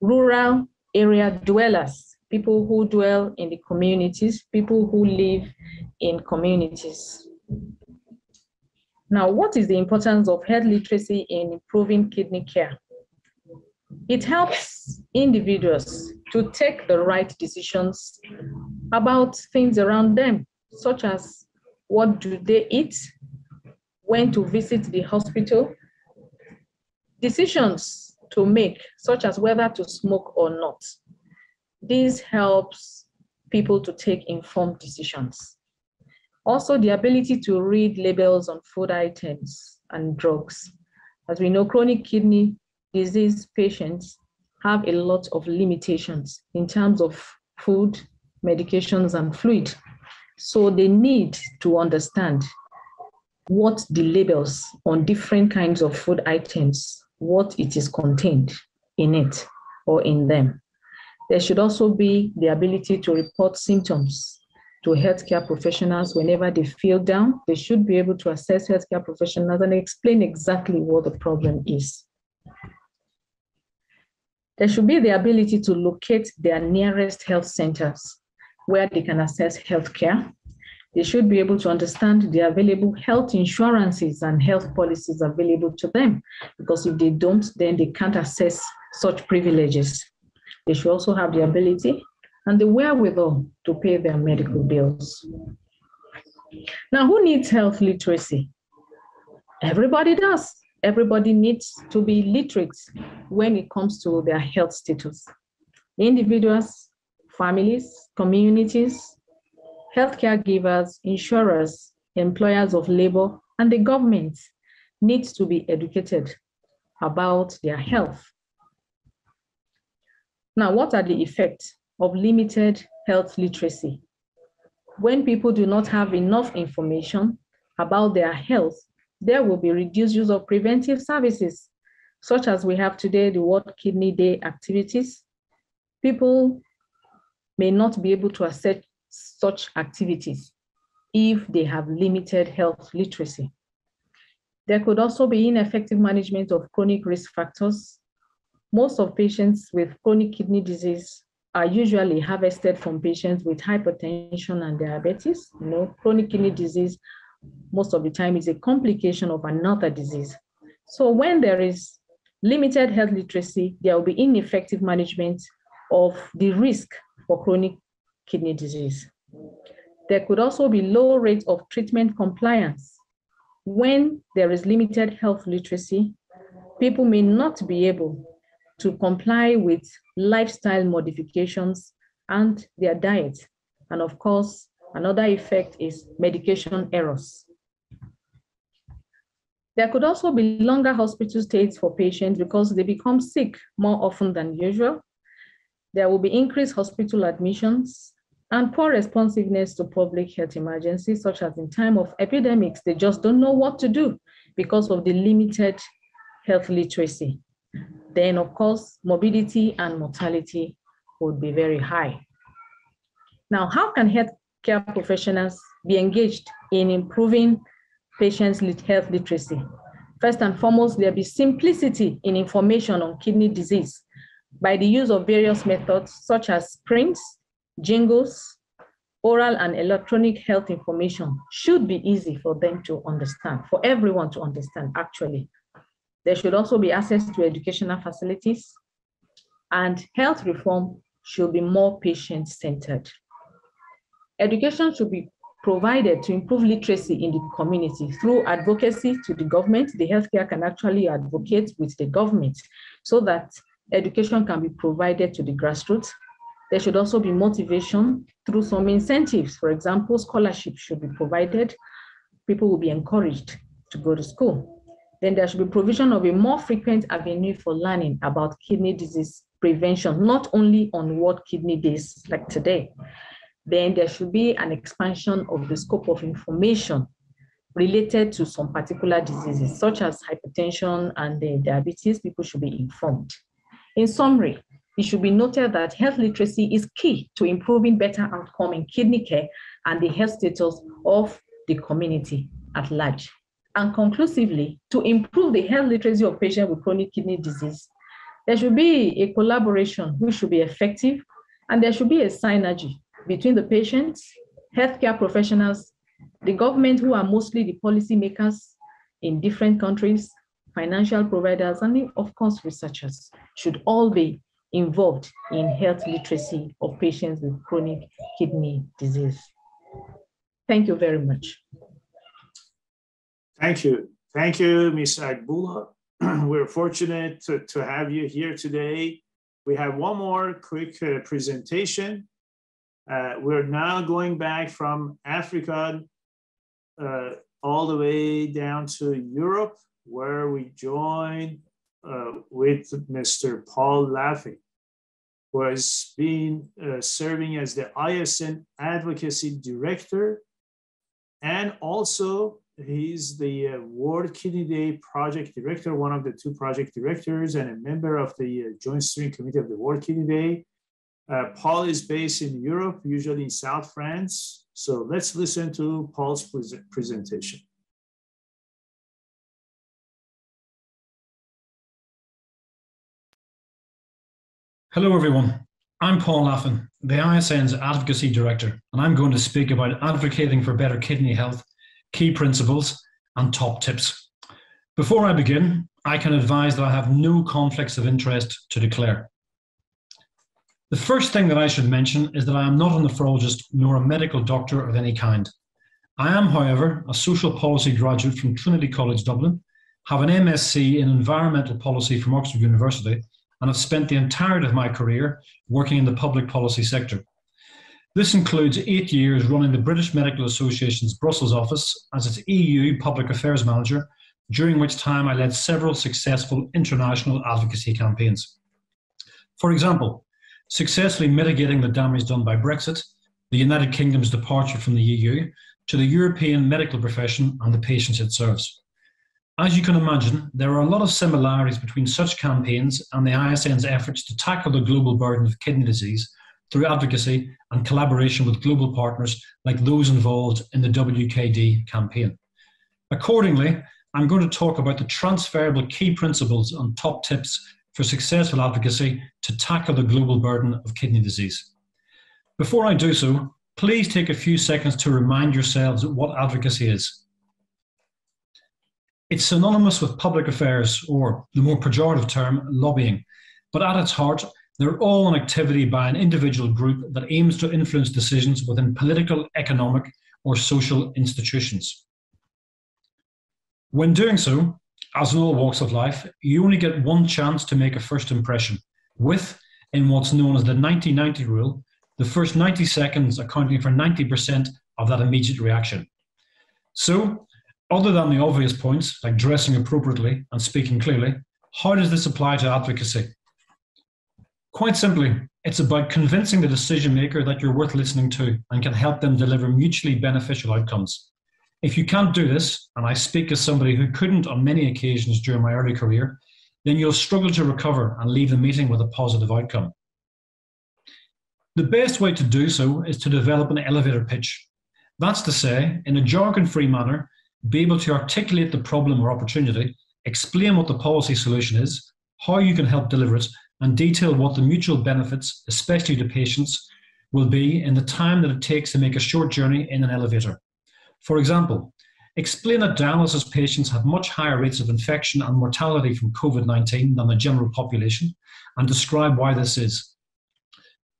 Rural area dwellers, people who dwell in the communities, people who live in communities. Now, what is the importance of health literacy in improving kidney care? It helps individuals to take the right decisions about things around them, such as what do they eat, when to visit the hospital, decisions to make, such as whether to smoke or not. This helps people to take informed decisions. Also, the ability to read labels on food items and drugs. As we know, chronic kidney disease patients have a lot of limitations in terms of food, medications, and fluid. So they need to understand what the labels on different kinds of food items, what it is contained in it or in them. There should also be the ability to report symptoms to healthcare professionals whenever they feel down. They should be able to assess healthcare professionals and explain exactly what the problem is. There should be the ability to locate their nearest health centers where they can access healthcare. They should be able to understand the available health insurances and health policies available to them, because if they don't, then they can't access such privileges. They should also have the ability and the wherewithal to pay their medical bills. Now, who needs health literacy? Everybody does. Everybody needs to be literate when it comes to their health status. Individuals, families, communities, healthcare givers, insurers, employers of labor, and the government needs to be educated about their health now, what are the effects of limited health literacy? When people do not have enough information about their health, there will be reduced use of preventive services, such as we have today, the World Kidney Day activities. People may not be able to access such activities if they have limited health literacy. There could also be ineffective management of chronic risk factors most of patients with chronic kidney disease are usually harvested from patients with hypertension and diabetes. You know, chronic kidney disease, most of the time is a complication of another disease. So when there is limited health literacy, there will be ineffective management of the risk for chronic kidney disease. There could also be low rates of treatment compliance. When there is limited health literacy, people may not be able to comply with lifestyle modifications and their diet. And of course, another effect is medication errors. There could also be longer hospital stays for patients because they become sick more often than usual. There will be increased hospital admissions and poor responsiveness to public health emergencies, such as in time of epidemics, they just don't know what to do because of the limited health literacy then of course, morbidity and mortality would be very high. Now, how can healthcare professionals be engaged in improving patients' health literacy? First and foremost, there'll be simplicity in information on kidney disease by the use of various methods such as prints, jingles, oral and electronic health information should be easy for them to understand, for everyone to understand actually. There should also be access to educational facilities and health reform should be more patient-centered. Education should be provided to improve literacy in the community through advocacy to the government. The healthcare can actually advocate with the government so that education can be provided to the grassroots. There should also be motivation through some incentives. For example, scholarships should be provided. People will be encouraged to go to school then there should be provision of a more frequent avenue for learning about kidney disease prevention, not only on what Kidney Days like today. Then there should be an expansion of the scope of information related to some particular diseases, such as hypertension and diabetes, people should be informed. In summary, it should be noted that health literacy is key to improving better outcome in kidney care and the health status of the community at large and conclusively to improve the health literacy of patients with chronic kidney disease. There should be a collaboration which should be effective, and there should be a synergy between the patients, healthcare professionals, the government, who are mostly the policymakers in different countries, financial providers, and of course, researchers should all be involved in health literacy of patients with chronic kidney disease. Thank you very much. Thank you. Thank you, Ms. Agbula. We're fortunate to, to have you here today. We have one more quick uh, presentation. Uh, we're now going back from Africa uh, all the way down to Europe, where we join uh, with Mr. Paul Laffin, who has been uh, serving as the ISN Advocacy Director and also He's the uh, World Kidney Day project director, one of the two project directors, and a member of the uh, Joint Steering Committee of the World Kidney Day. Uh, Paul is based in Europe, usually in South France. So let's listen to Paul's pre presentation. Hello, everyone. I'm Paul Laffin, the ISN's Advocacy Director, and I'm going to speak about advocating for better kidney health key principles, and top tips. Before I begin, I can advise that I have no conflicts of interest to declare. The first thing that I should mention is that I am not a nephrologist nor a medical doctor of any kind. I am, however, a social policy graduate from Trinity College Dublin, have an MSc in environmental policy from Oxford University, and have spent the entirety of my career working in the public policy sector. This includes eight years running the British Medical Association's Brussels office as its EU Public Affairs Manager, during which time I led several successful international advocacy campaigns. For example, successfully mitigating the damage done by Brexit, the United Kingdom's departure from the EU, to the European medical profession and the patients it serves. As you can imagine, there are a lot of similarities between such campaigns and the ISN's efforts to tackle the global burden of kidney disease through advocacy and collaboration with global partners like those involved in the WKD campaign. Accordingly, I'm going to talk about the transferable key principles and top tips for successful advocacy to tackle the global burden of kidney disease. Before I do so, please take a few seconds to remind yourselves what advocacy is. It's synonymous with public affairs, or the more pejorative term, lobbying, but at its heart, they're all an activity by an individual group that aims to influence decisions within political, economic, or social institutions. When doing so, as in all walks of life, you only get one chance to make a first impression, with, in what's known as the 90 90 rule, the first 90 seconds accounting for 90% of that immediate reaction. So, other than the obvious points like dressing appropriately and speaking clearly, how does this apply to advocacy? Quite simply, it's about convincing the decision maker that you're worth listening to and can help them deliver mutually beneficial outcomes. If you can't do this, and I speak as somebody who couldn't on many occasions during my early career, then you'll struggle to recover and leave the meeting with a positive outcome. The best way to do so is to develop an elevator pitch. That's to say, in a jargon free manner, be able to articulate the problem or opportunity, explain what the policy solution is, how you can help deliver it, and detail what the mutual benefits, especially to patients, will be in the time that it takes to make a short journey in an elevator. For example, explain that dialysis patients have much higher rates of infection and mortality from COVID 19 than the general population, and describe why this is.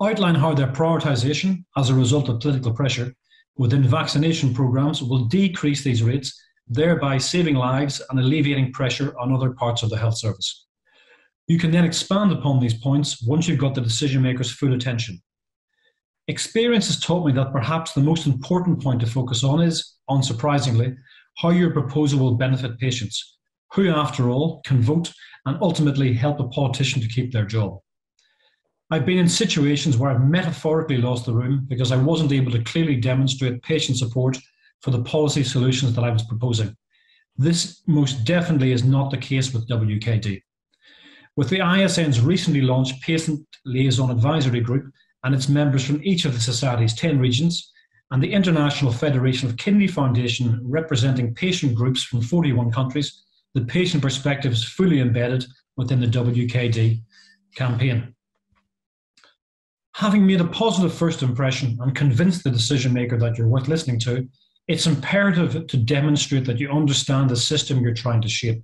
Outline how their prioritisation, as a result of political pressure, within vaccination programs will decrease these rates, thereby saving lives and alleviating pressure on other parts of the health service. You can then expand upon these points once you've got the decision maker's full attention. Experience has taught me that perhaps the most important point to focus on is, unsurprisingly, how your proposal will benefit patients, who, after all, can vote and ultimately help a politician to keep their job. I've been in situations where I've metaphorically lost the room because I wasn't able to clearly demonstrate patient support for the policy solutions that I was proposing. This most definitely is not the case with WKD. With the ISN's recently launched Patient Liaison Advisory Group and its members from each of the Society's 10 regions, and the International Federation of Kidney Foundation representing patient groups from 41 countries, the patient perspective is fully embedded within the WKD campaign. Having made a positive first impression and convinced the decision maker that you're worth listening to, it's imperative to demonstrate that you understand the system you're trying to shape.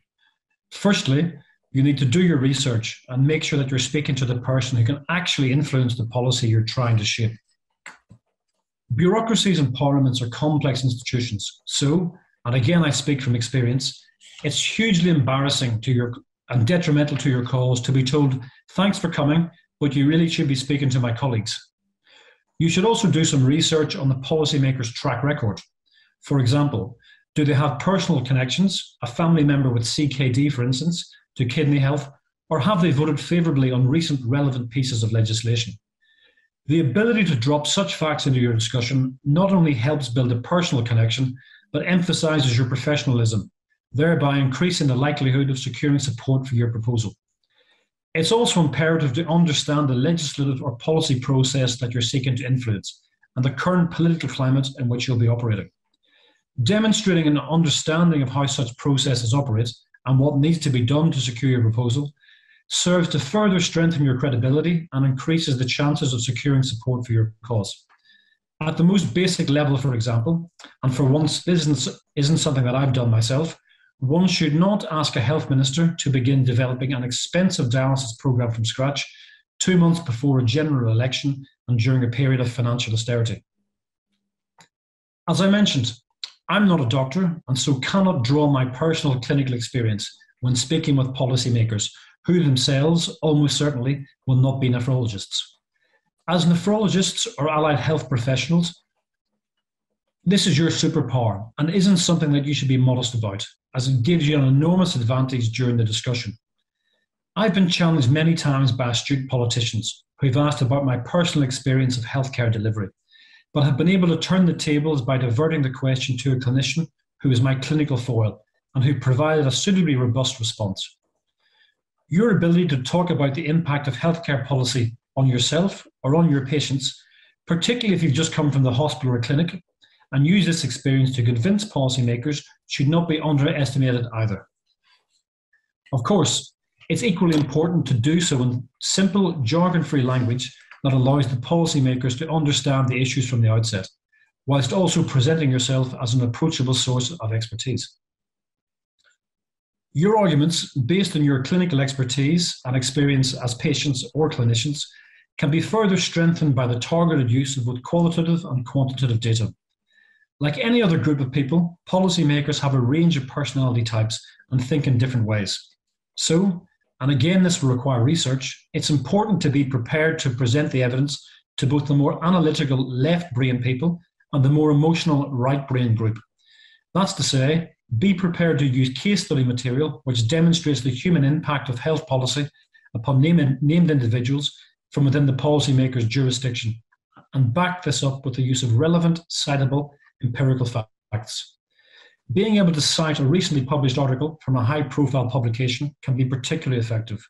Firstly, you need to do your research and make sure that you're speaking to the person who can actually influence the policy you're trying to shape. Bureaucracies and parliaments are complex institutions. So, and again, I speak from experience, it's hugely embarrassing to your and detrimental to your cause to be told, thanks for coming, but you really should be speaking to my colleagues. You should also do some research on the policymaker's track record. For example, do they have personal connections, a family member with CKD, for instance, to kidney health, or have they voted favourably on recent relevant pieces of legislation? The ability to drop such facts into your discussion not only helps build a personal connection, but emphasises your professionalism, thereby increasing the likelihood of securing support for your proposal. It's also imperative to understand the legislative or policy process that you're seeking to influence and the current political climate in which you'll be operating. Demonstrating an understanding of how such processes operate and what needs to be done to secure your proposal serves to further strengthen your credibility and increases the chances of securing support for your cause. At the most basic level, for example, and for once this isn't, isn't something that I've done myself, one should not ask a health minister to begin developing an expensive dialysis program from scratch two months before a general election and during a period of financial austerity. As I mentioned, I'm not a doctor and so cannot draw my personal clinical experience when speaking with policymakers who themselves almost certainly will not be nephrologists. As nephrologists or allied health professionals, this is your superpower and isn't something that you should be modest about, as it gives you an enormous advantage during the discussion. I've been challenged many times by astute politicians who've asked about my personal experience of healthcare delivery but have been able to turn the tables by diverting the question to a clinician who is my clinical foil and who provided a suitably robust response. Your ability to talk about the impact of healthcare policy on yourself or on your patients, particularly if you've just come from the hospital or clinic, and use this experience to convince policymakers should not be underestimated either. Of course, it's equally important to do so in simple, jargon free language that allows the policymakers to understand the issues from the outset, whilst also presenting yourself as an approachable source of expertise. Your arguments, based on your clinical expertise and experience as patients or clinicians, can be further strengthened by the targeted use of both qualitative and quantitative data. Like any other group of people, policymakers have a range of personality types and think in different ways. So, and again, this will require research, it's important to be prepared to present the evidence to both the more analytical left brain people and the more emotional right brain group. That's to say, be prepared to use case study material which demonstrates the human impact of health policy upon named, named individuals from within the policymaker's jurisdiction and back this up with the use of relevant, citable, empirical facts. Being able to cite a recently published article from a high profile publication can be particularly effective.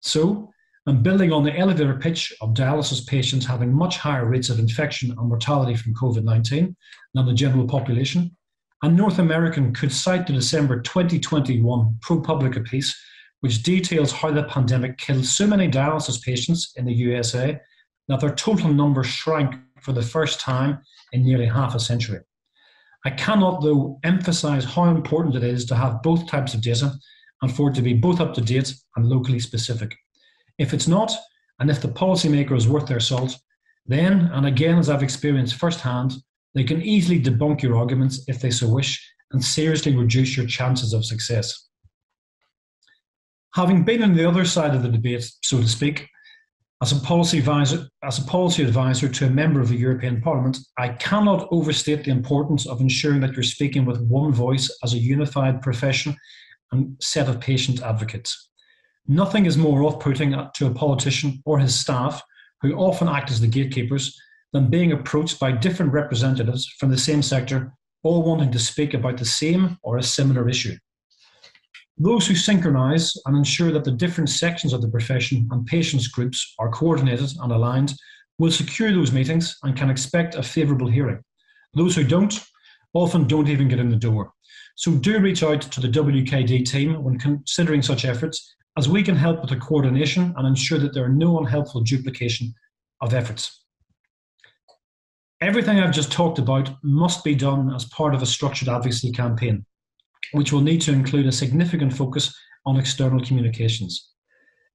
So, I'm building on the elevator pitch of dialysis patients having much higher rates of infection and mortality from COVID 19 than the general population. a North American could cite the December 2021 ProPublica piece, which details how the pandemic killed so many dialysis patients in the USA that their total number shrank for the first time in nearly half a century. I cannot, though, emphasize how important it is to have both types of data and for it to be both up to date and locally specific. If it's not, and if the policymaker is worth their salt, then, and again, as I've experienced firsthand, they can easily debunk your arguments if they so wish and seriously reduce your chances of success. Having been on the other side of the debate, so to speak, as a policy advisor, as a policy advisor to a member of the European Parliament, I cannot overstate the importance of ensuring that you're speaking with one voice as a unified profession and set of patient advocates. Nothing is more off-putting to a politician or his staff, who often act as the gatekeepers, than being approached by different representatives from the same sector, all wanting to speak about the same or a similar issue. Those who synchronise and ensure that the different sections of the profession and patients groups are coordinated and aligned will secure those meetings and can expect a favourable hearing. Those who don't often don't even get in the door. So do reach out to the WKD team when considering such efforts, as we can help with the coordination and ensure that there are no unhelpful duplication of efforts. Everything I've just talked about must be done as part of a structured advocacy campaign which will need to include a significant focus on external communications.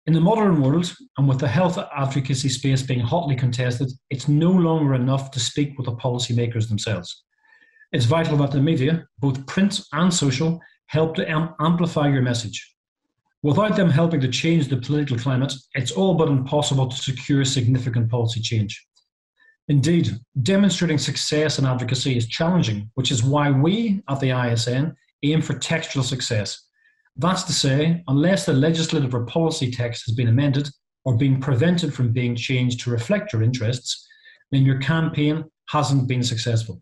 In the modern world, and with the health advocacy space being hotly contested, it's no longer enough to speak with the policymakers themselves. It's vital that the media, both print and social, help to am- amplify your message. Without them helping to change the political climate, it's all but impossible to secure significant policy change. Indeed, demonstrating success in advocacy is challenging, which is why we at the ISN aim for textual success. That's to say, unless the legislative or policy text has been amended or been prevented from being changed to reflect your interests, then your campaign hasn't been successful.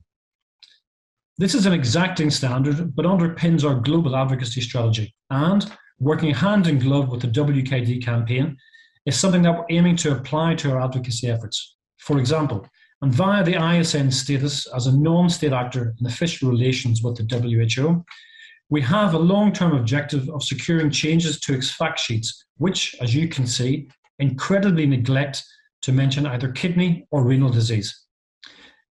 This is an exacting standard, but underpins our global advocacy strategy. And working hand in glove with the WKD campaign is something that we're aiming to apply to our advocacy efforts. For example, and via the ISN status as a non state actor in official relations with the WHO, we have a long term objective of securing changes to its fact sheets, which, as you can see, incredibly neglect to mention either kidney or renal disease.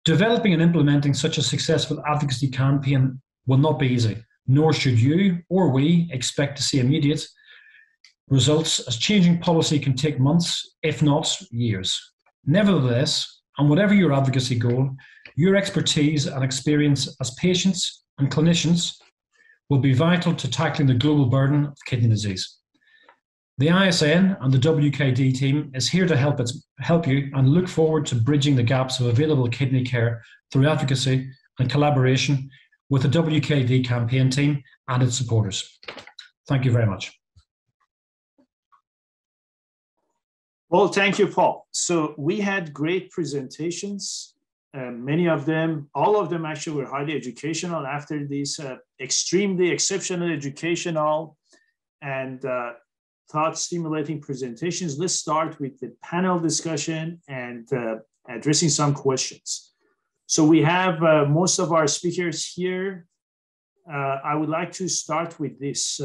Developing and implementing such a successful advocacy campaign will not be easy, nor should you or we expect to see immediate results, as changing policy can take months, if not years. Nevertheless, and whatever your advocacy goal, your expertise and experience as patients and clinicians will be vital to tackling the global burden of kidney disease. The ISN and the WKD team is here to help, its, help you and look forward to bridging the gaps of available kidney care through advocacy and collaboration with the WKD campaign team and its supporters. Thank you very much. Well, thank you, Paul. So we had great presentations. Uh, many of them, all of them actually were highly educational after these uh, extremely exceptional educational and uh, thought stimulating presentations. Let's start with the panel discussion and uh, addressing some questions. So we have uh, most of our speakers here. Uh, I would like to start with this.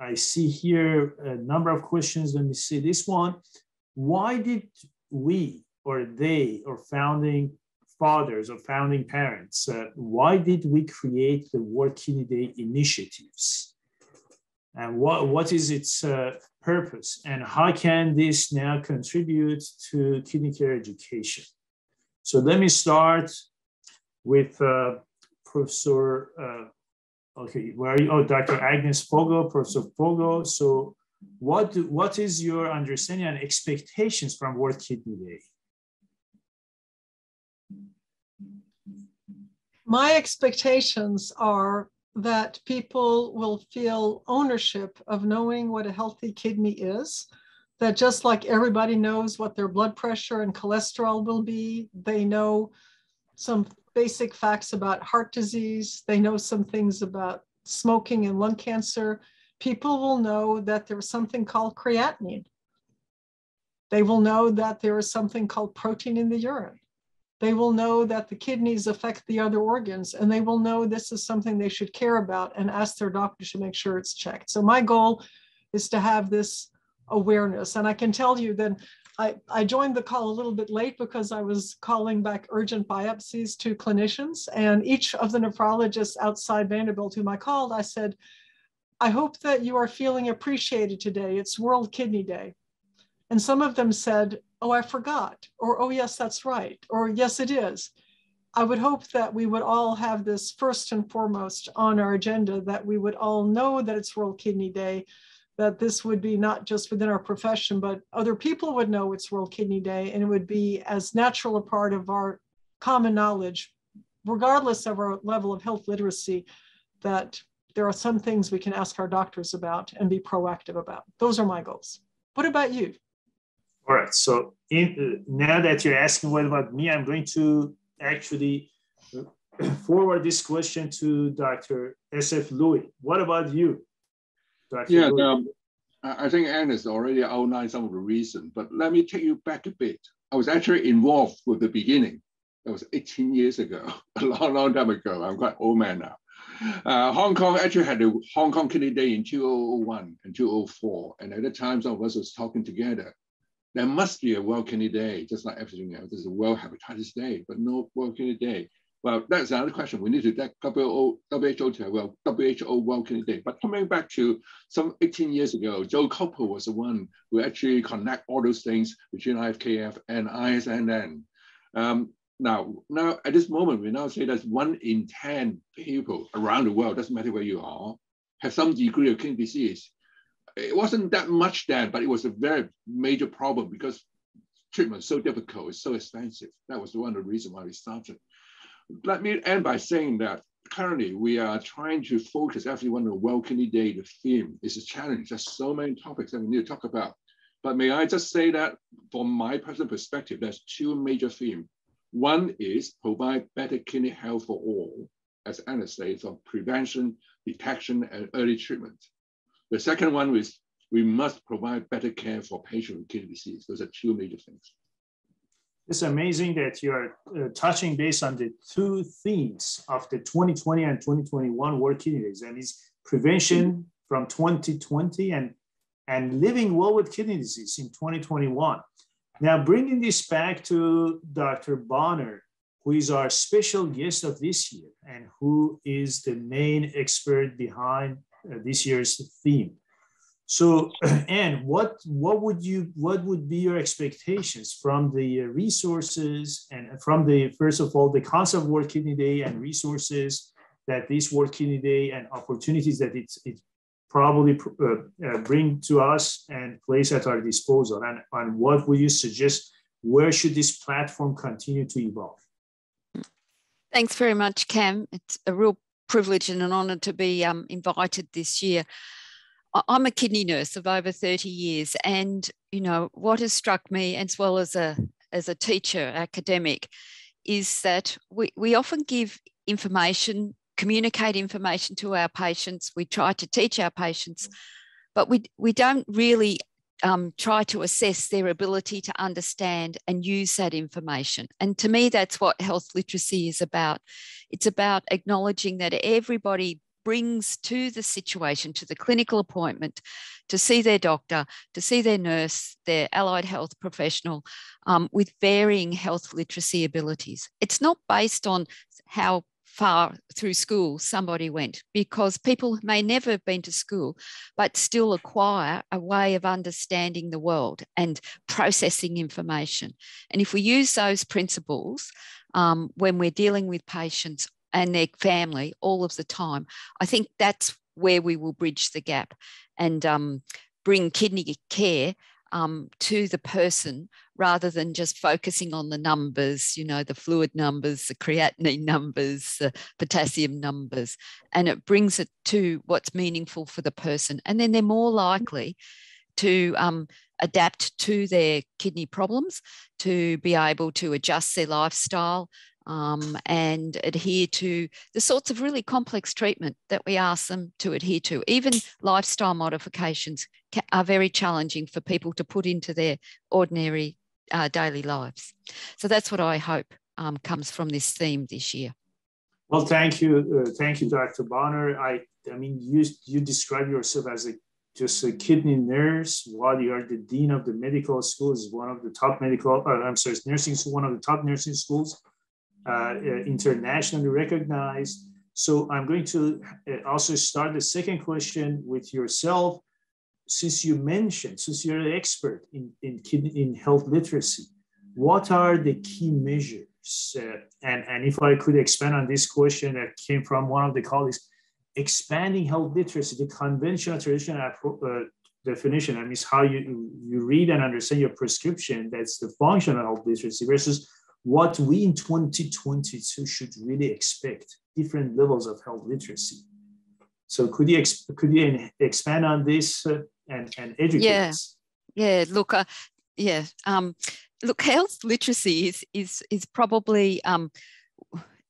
I see here a number of questions. Let me see this one. Why did we or they or founding fathers or founding parents, uh, why did we create the World Kidney Day initiatives? And what, what is its uh, purpose? And how can this now contribute to kidney care education? So let me start with uh, Professor, uh, okay, where are you? Oh, Dr. Agnes Fogo, Professor Fogo. So what, do, what is your understanding and expectations from World Kidney Day? My expectations are that people will feel ownership of knowing what a healthy kidney is, that just like everybody knows what their blood pressure and cholesterol will be, they know some basic facts about heart disease, they know some things about smoking and lung cancer. People will know that there's something called creatinine. They will know that there is something called protein in the urine. They will know that the kidneys affect the other organs, and they will know this is something they should care about and ask their doctor to make sure it's checked. So, my goal is to have this awareness. And I can tell you that I, I joined the call a little bit late because I was calling back urgent biopsies to clinicians. And each of the nephrologists outside Vanderbilt whom I called, I said, I hope that you are feeling appreciated today. It's World Kidney Day. And some of them said, oh, I forgot, or oh, yes, that's right, or yes, it is. I would hope that we would all have this first and foremost on our agenda, that we would all know that it's World Kidney Day, that this would be not just within our profession, but other people would know it's World Kidney Day, and it would be as natural a part of our common knowledge, regardless of our level of health literacy, that there are some things we can ask our doctors about and be proactive about. Those are my goals. What about you? All right. So in, uh, now that you're asking what about me, I'm going to actually uh, forward this question to Dr. S.F. Lui. What about you, Dr. Yeah, um, I think Agnes already outlined some of the reasons, but let me take you back a bit. I was actually involved with the beginning. That was 18 years ago, a long, long time ago. I'm quite old man now. Uh, Hong Kong actually had the Hong Kong Kidney Day in 2001 and 2004. And at the time, some of us was talking together there must be a World Kidney Day, just like everything else. There's a World Hepatitis Day, but no World Kidney Day. Well, that's another question. We need to get WHO, WHO to well, WHO World Kidney Day. But coming back to some 18 years ago, Joel Kopple was the one who actually connect all those things between IFKF and ISNN. Um, now, now at this moment, we now say that one in 10 people around the world, doesn't matter where you are, have some degree of kidney disease it wasn't that much then, but it was a very major problem because treatment is so difficult, it's so expensive. That was one of the reasons why we started. Let me end by saying that currently we are trying to focus everyone on World Kidney Day. The theme is a challenge. There's so many topics that we need to talk about. But may I just say that from my personal perspective, there's two major themes. One is provide better kidney health for all, as Anna says, of prevention, detection, and early treatment. The second one is we must provide better care for patients with kidney disease. Those are two major things. It's amazing that you're uh, touching base on the two themes of the 2020 and 2021 World Kidney Days, and is prevention from 2020 and, and living well with kidney disease in 2021. Now, bringing this back to Dr. Bonner, who is our special guest of this year and who is the main expert behind uh, this year's theme. So, and what what would you what would be your expectations from the uh, resources and from the first of all the concept of World Kidney Day and resources that this World Kidney Day and opportunities that it's it probably uh, uh, bring to us and place at our disposal, and, and what would you suggest? Where should this platform continue to evolve? Thanks very much, Kam. It's a real privilege and an honour to be um, invited this year. I'm a kidney nurse of over 30 years, and you know what has struck me, as well as a as a teacher, academic, is that we, we often give information, communicate information to our patients. We try to teach our patients, but we we don't really um, try to assess their ability to understand and use that information. And to me, that's what health literacy is about. It's about acknowledging that everybody brings to the situation, to the clinical appointment, to see their doctor, to see their nurse, their allied health professional um, with varying health literacy abilities. It's not based on how far through school somebody went because people may never have been to school but still acquire a way of understanding the world and processing information. And if we use those principles um, when we're dealing with patients and their family all of the time i think that's where we will bridge the gap and um, bring kidney care um, to the person rather than just focusing on the numbers, you know, the fluid numbers, the creatinine numbers, the potassium numbers, and it brings it to what's meaningful for the person. And then they're more likely to um, adapt to their kidney problems, to be able to adjust their lifestyle, um, and adhere to the sorts of really complex treatment that we ask them to adhere to. Even lifestyle modifications are very challenging for people to put into their ordinary uh, daily lives. So that's what I hope um, comes from this theme this year. Well, thank you, uh, thank you, Dr. Bonner. I, I mean, you you describe yourself as a just a kidney nurse while you are the dean of the medical school is one of the top medical uh, i'm sorry it's nursing school one of the top nursing schools uh, uh, internationally recognized. So I'm going to uh, also start the second question with yourself. Since you mentioned, since you're an expert in, in, in health literacy, what are the key measures? Uh, and, and if I could expand on this question that came from one of the colleagues, expanding health literacy, the conventional traditional uh, definition, I mean, how you, you read and understand your prescription, that's the functional health literacy versus what we in 2022 should really expect different levels of health literacy. So could you could you expand on this uh, and, and yeah. Yeah, look, uh, yeah, um, look, health literacy is is is probably um,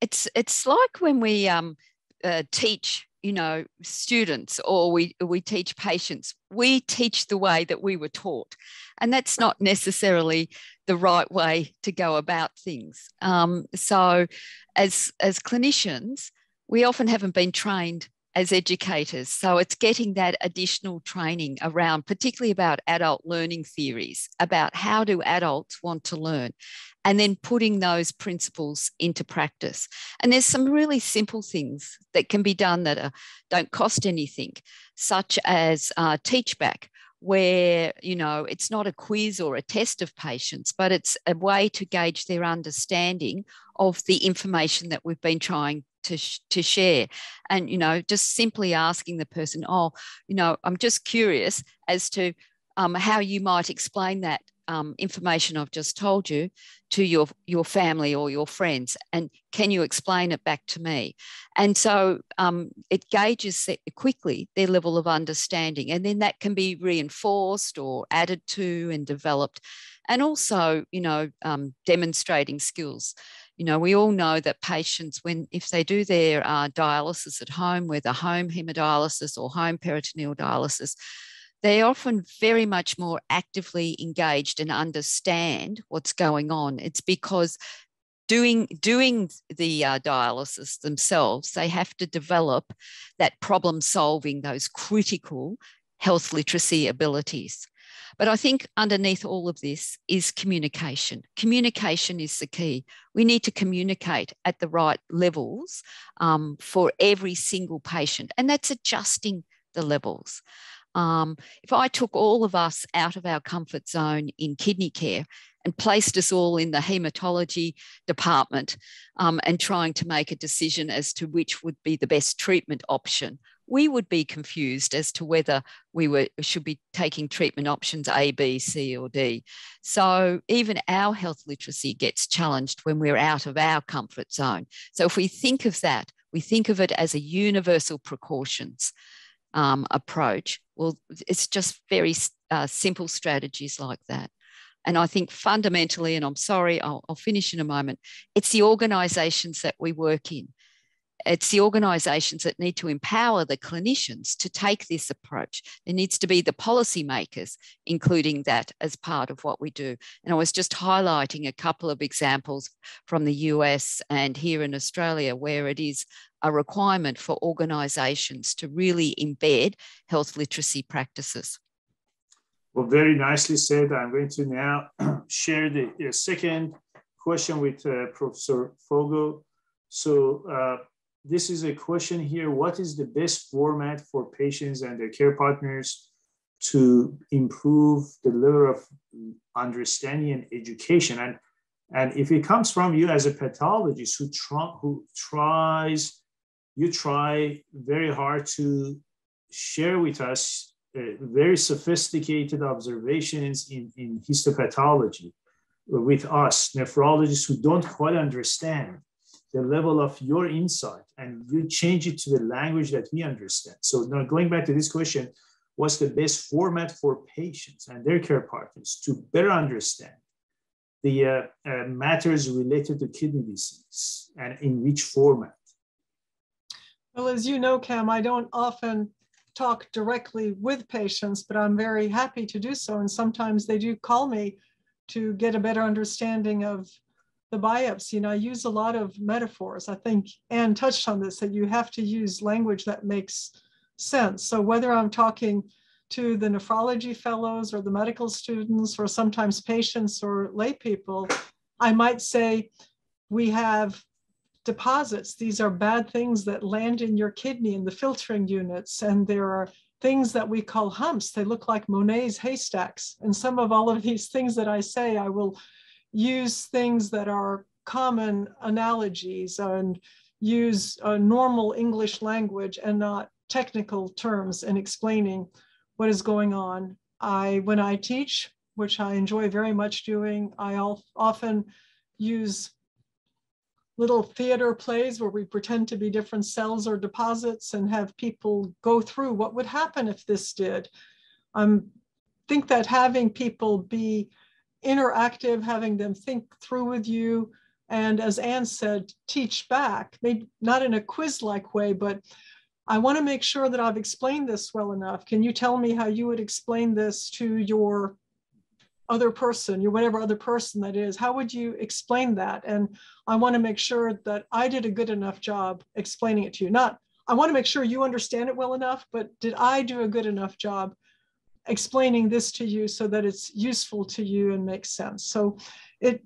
it's it's like when we um, uh, teach you know students or we we teach patients. We teach the way that we were taught and that's not necessarily the right way to go about things. Um, so as as clinicians we often haven't been trained as educators so it's getting that additional training around particularly about adult learning theories about how do adults want to learn and then putting those principles into practice. And there's some really simple things that can be done that are, don't cost anything, such as uh, teach back, where you know it's not a quiz or a test of patients, but it's a way to gauge their understanding of the information that we've been trying to, to share and you know just simply asking the person oh you know i'm just curious as to um, how you might explain that um, information I've just told you to your, your family or your friends? And can you explain it back to me? And so um, it gauges quickly their level of understanding. And then that can be reinforced or added to and developed. And also, you know, um, demonstrating skills. You know, we all know that patients, when if they do their uh, dialysis at home, whether home hemodialysis or home peritoneal dialysis, they're often very much more actively engaged and understand what's going on. It's because doing doing the uh, dialysis themselves, they have to develop that problem solving, those critical health literacy abilities. But I think underneath all of this is communication. Communication is the key. We need to communicate at the right levels um, for every single patient, and that's adjusting the levels. Um, if I took all of us out of our comfort zone in kidney care and placed us all in the hematology department um, and trying to make a decision as to which would be the best treatment option, we would be confused as to whether we were should be taking treatment options A, B, C, or D. So even our health literacy gets challenged when we're out of our comfort zone. So if we think of that, we think of it as a universal precautions um, approach. Well, it's just very uh, simple strategies like that. And I think fundamentally, and I'm sorry, I'll, I'll finish in a moment, it's the organisations that we work in. It's the organisations that need to empower the clinicians to take this approach. There needs to be the policymakers, including that as part of what we do. And I was just highlighting a couple of examples from the US and here in Australia where it is a requirement for organisations to really embed health literacy practices. Well, very nicely said. I'm going to now share the, second question with uh, Professor Fogo. So uh, this is a question here. What is the best format for patients and their care partners to improve the level of understanding and education? And, and if it comes from you as a pathologist who, try, who tries, you try very hard to share with us uh, very sophisticated observations in, in histopathology with us, nephrologists who don't quite understand the level of your insight and you change it to the language that we understand. So now going back to this question, what's the best format for patients and their care partners to better understand the uh, uh, matters related to kidney disease and in which format? Well, as you know, Kam, I don't often talk directly with patients, but I'm very happy to do so. And sometimes they do call me to get a better understanding of the biopsy. And I use a lot of metaphors. I think Ann touched on this, that you have to use language that makes sense. So whether I'm talking to the nephrology fellows or the medical students or sometimes patients or lay people, I might say, we have deposits. These are bad things that land in your kidney in the filtering units. And there are things that we call humps. They look like Monet's haystacks. And some of all of these things that I say, I will use things that are common analogies and use a normal English language and not technical terms in explaining what is going on. I, when I teach, which I enjoy very much doing, I often use little theater plays where we pretend to be different cells or deposits and have people go through what would happen if this did. I um, think that having people be interactive, having them think through with you. And as Ann said, teach back, maybe not in a quiz like way, but I want to make sure that I've explained this well enough. Can you tell me how you would explain this to your other person, your whatever other person that is? How would you explain that? And I want to make sure that I did a good enough job explaining it to you. Not, I want to make sure you understand it well enough, but did I do a good enough job explaining this to you so that it's useful to you and makes sense. So it,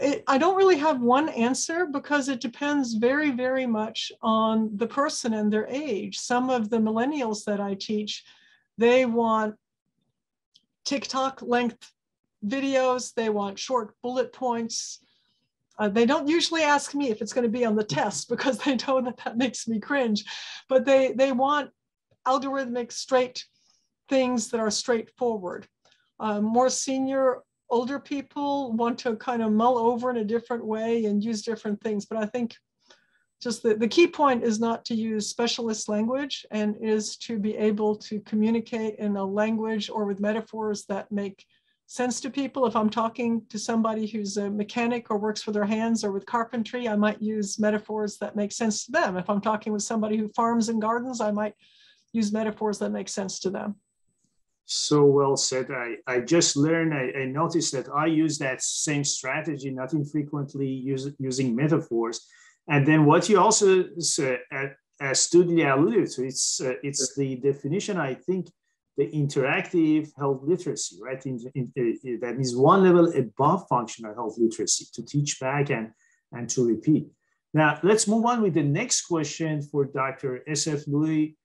it, I don't really have one answer because it depends very, very much on the person and their age. Some of the millennials that I teach, they want TikTok length videos, they want short bullet points. Uh, they don't usually ask me if it's going to be on the test because they know that that makes me cringe, but they, they want algorithmic straight things that are straightforward. Uh, more senior, older people want to kind of mull over in a different way and use different things. But I think just the, the key point is not to use specialist language and is to be able to communicate in a language or with metaphors that make sense to people. If I'm talking to somebody who's a mechanic or works with their hands or with carpentry, I might use metaphors that make sense to them. If I'm talking with somebody who farms and gardens, I might use metaphors that make sense to them so well said. I, I just learned, I, I, noticed that I use that same strategy, not infrequently use, using metaphors. And then what you also said, astutely alluded to, it's, uh, it's the definition, I think, the interactive health literacy, right? In, in, uh, that is one level above functional health literacy to teach back and, and to repeat. Now, let's move on with the next question for Dr. S.F. Lui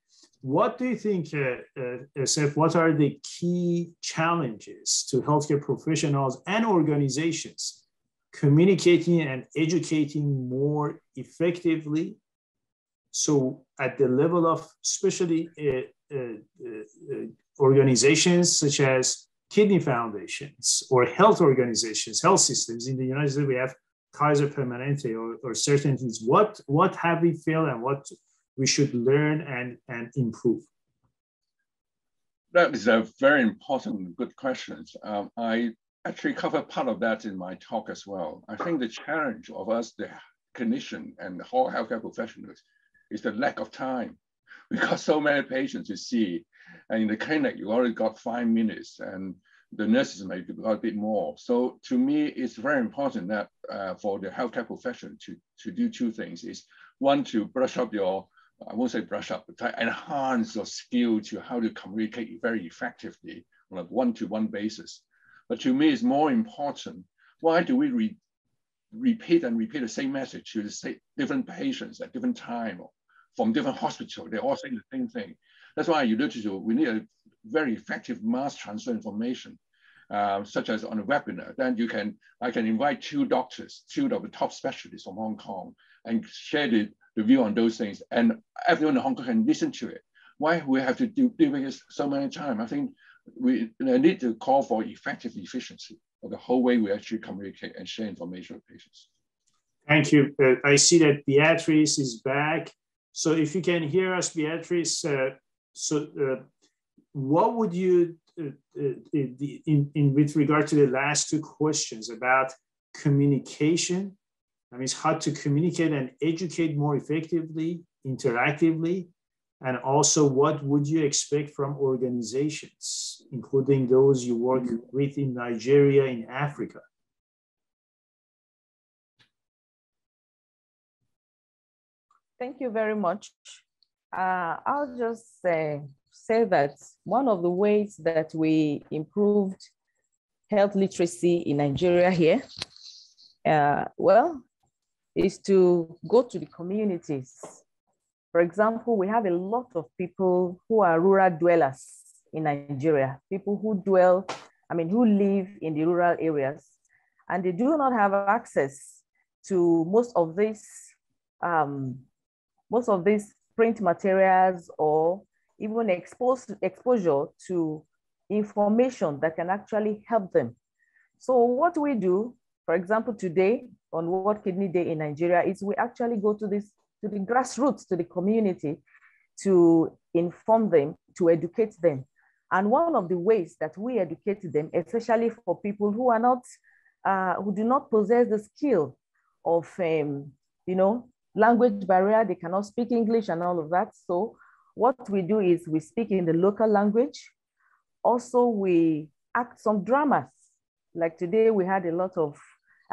what do you think, uh, uh, what are the key challenges to healthcare professionals and organizations communicating and educating more effectively? So at the level of especially uh, uh, uh organizations such as kidney foundations or health organizations, health systems in the United States, we have Kaiser Permanente or, or certain things. What, what have we failed and what we should learn and, and improve? That is a very important, good question. Um, I actually cover part of that in my talk as well. I think the challenge of us, the clinician and the whole healthcare professionals, is the lack of time. We got so many patients to see, and in the clinic, you already got five minutes, and the nurses may got a bit more. So to me, it's very important that uh, for the healthcare profession to, to do two things is one to brush up your, I won't say brush up, but enhance your skill to how to communicate very effectively on a one-to-one basis. But to me, it's more important, why do we re repeat and repeat the same message to the same, different patients at different time from different hospitals? They're all saying the same thing. That's why you alluded to, we need a very effective mass transfer information uh, such as on a webinar, then you can, I can invite two doctors, two of the top specialists from Hong Kong and share the, the view on those things. And everyone in Hong Kong can listen to it. Why we have to do, do this so many times? I think we need to call for effective efficiency of the whole way we actually communicate and share information with patients. Thank you. Uh, I see that Beatrice is back. So if you can hear us, Beatrice, uh, so uh, what would you uh, uh, in, in with regard to the last two questions about communication, that means how to communicate and educate more effectively, interactively, and also what would you expect from organizations, including those you work with in Nigeria, in Africa? Thank you very much. Uh, I'll just say say that one of the ways that we improved health literacy in Nigeria here, uh, well, is to go to the communities. For example, we have a lot of people who are rural dwellers in Nigeria, people who dwell, I mean, who live in the rural areas, and they do not have access to most of these, um, most of these print materials or even expose, exposure to information that can actually help them. So what we do, for example, today on World Kidney Day in Nigeria is we actually go to this to the grassroots, to the community to inform them, to educate them. And one of the ways that we educate them, especially for people who are not, uh, who do not possess the skill of, um, you know, language barrier, they cannot speak English and all of that. So what we do is we speak in the local language. Also, we act some dramas. Like today, we had a lot of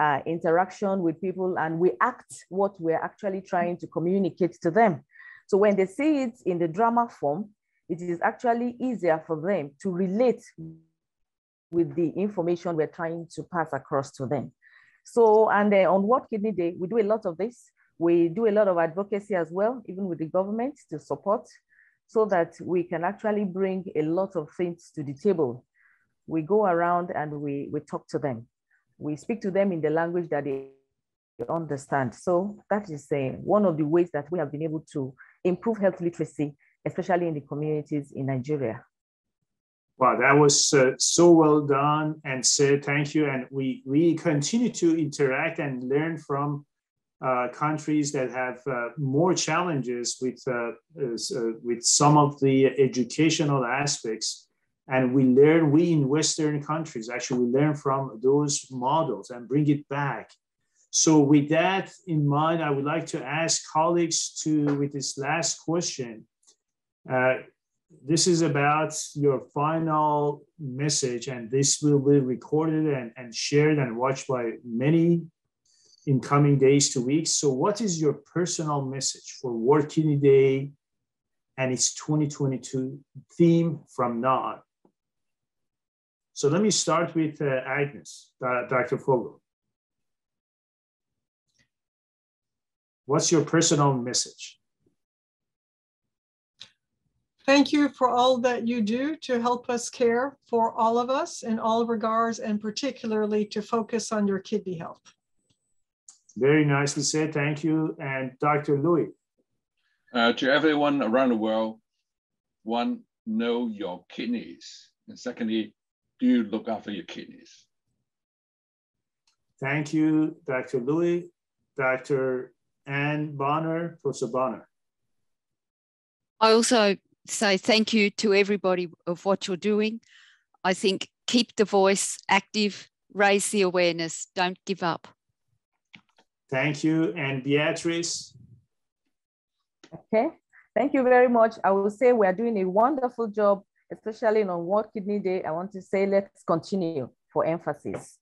uh, interaction with people and we act what we're actually trying to communicate to them. So when they see it in the drama form, it is actually easier for them to relate with the information we're trying to pass across to them. So, and on World Kidney Day, we do a lot of this. We do a lot of advocacy as well, even with the government to support so that we can actually bring a lot of things to the table. We go around and we, we talk to them. We speak to them in the language that they understand. So that is uh, one of the ways that we have been able to improve health literacy, especially in the communities in Nigeria. Wow, that was uh, so well done and said. Thank you. And we, we continue to interact and learn from uh, countries that have uh, more challenges with, uh, uh, with some of the educational aspects. And we learn, we in Western countries, actually, we learn from those models and bring it back. So with that in mind, I would like to ask colleagues to, with this last question, uh, this is about your final message and this will be recorded and, and shared and watched by many in coming days to weeks. So, what is your personal message for World Kidney Day and its 2022 theme from now on? So, let me start with uh, Agnes, Dr. Fogo. What's your personal message? Thank you for all that you do to help us care for all of us in all regards, and particularly to focus on your kidney health. Very nicely said. Thank you. And Dr. Lui. Uh, to everyone around the world, one, know your kidneys. And secondly, do you look after your kidneys? Thank you, Dr. Lui. Dr. Ann Bonner, Professor Bonner. I also say thank you to everybody of what you're doing. I think keep the voice active, raise the awareness, don't give up. Thank you. And Beatrice? Okay, thank you very much. I will say we are doing a wonderful job, especially on World Kidney Day. I want to say let's continue for emphasis.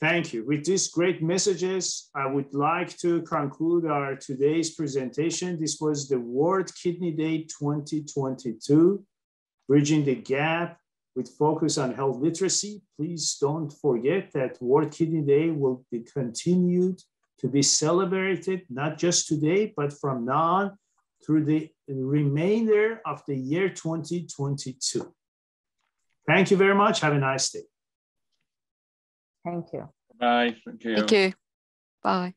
Thank you. With these great messages, I would like to conclude our today's presentation. This was the World Kidney Day 2022, Bridging the Gap with focus on health literacy. Please don't forget that World Kidney Day will be continued to be celebrated, not just today, but from now on through the remainder of the year 2022. Thank you very much. Have a nice day. Thank you. Bye. Thank you. Thank you. Bye.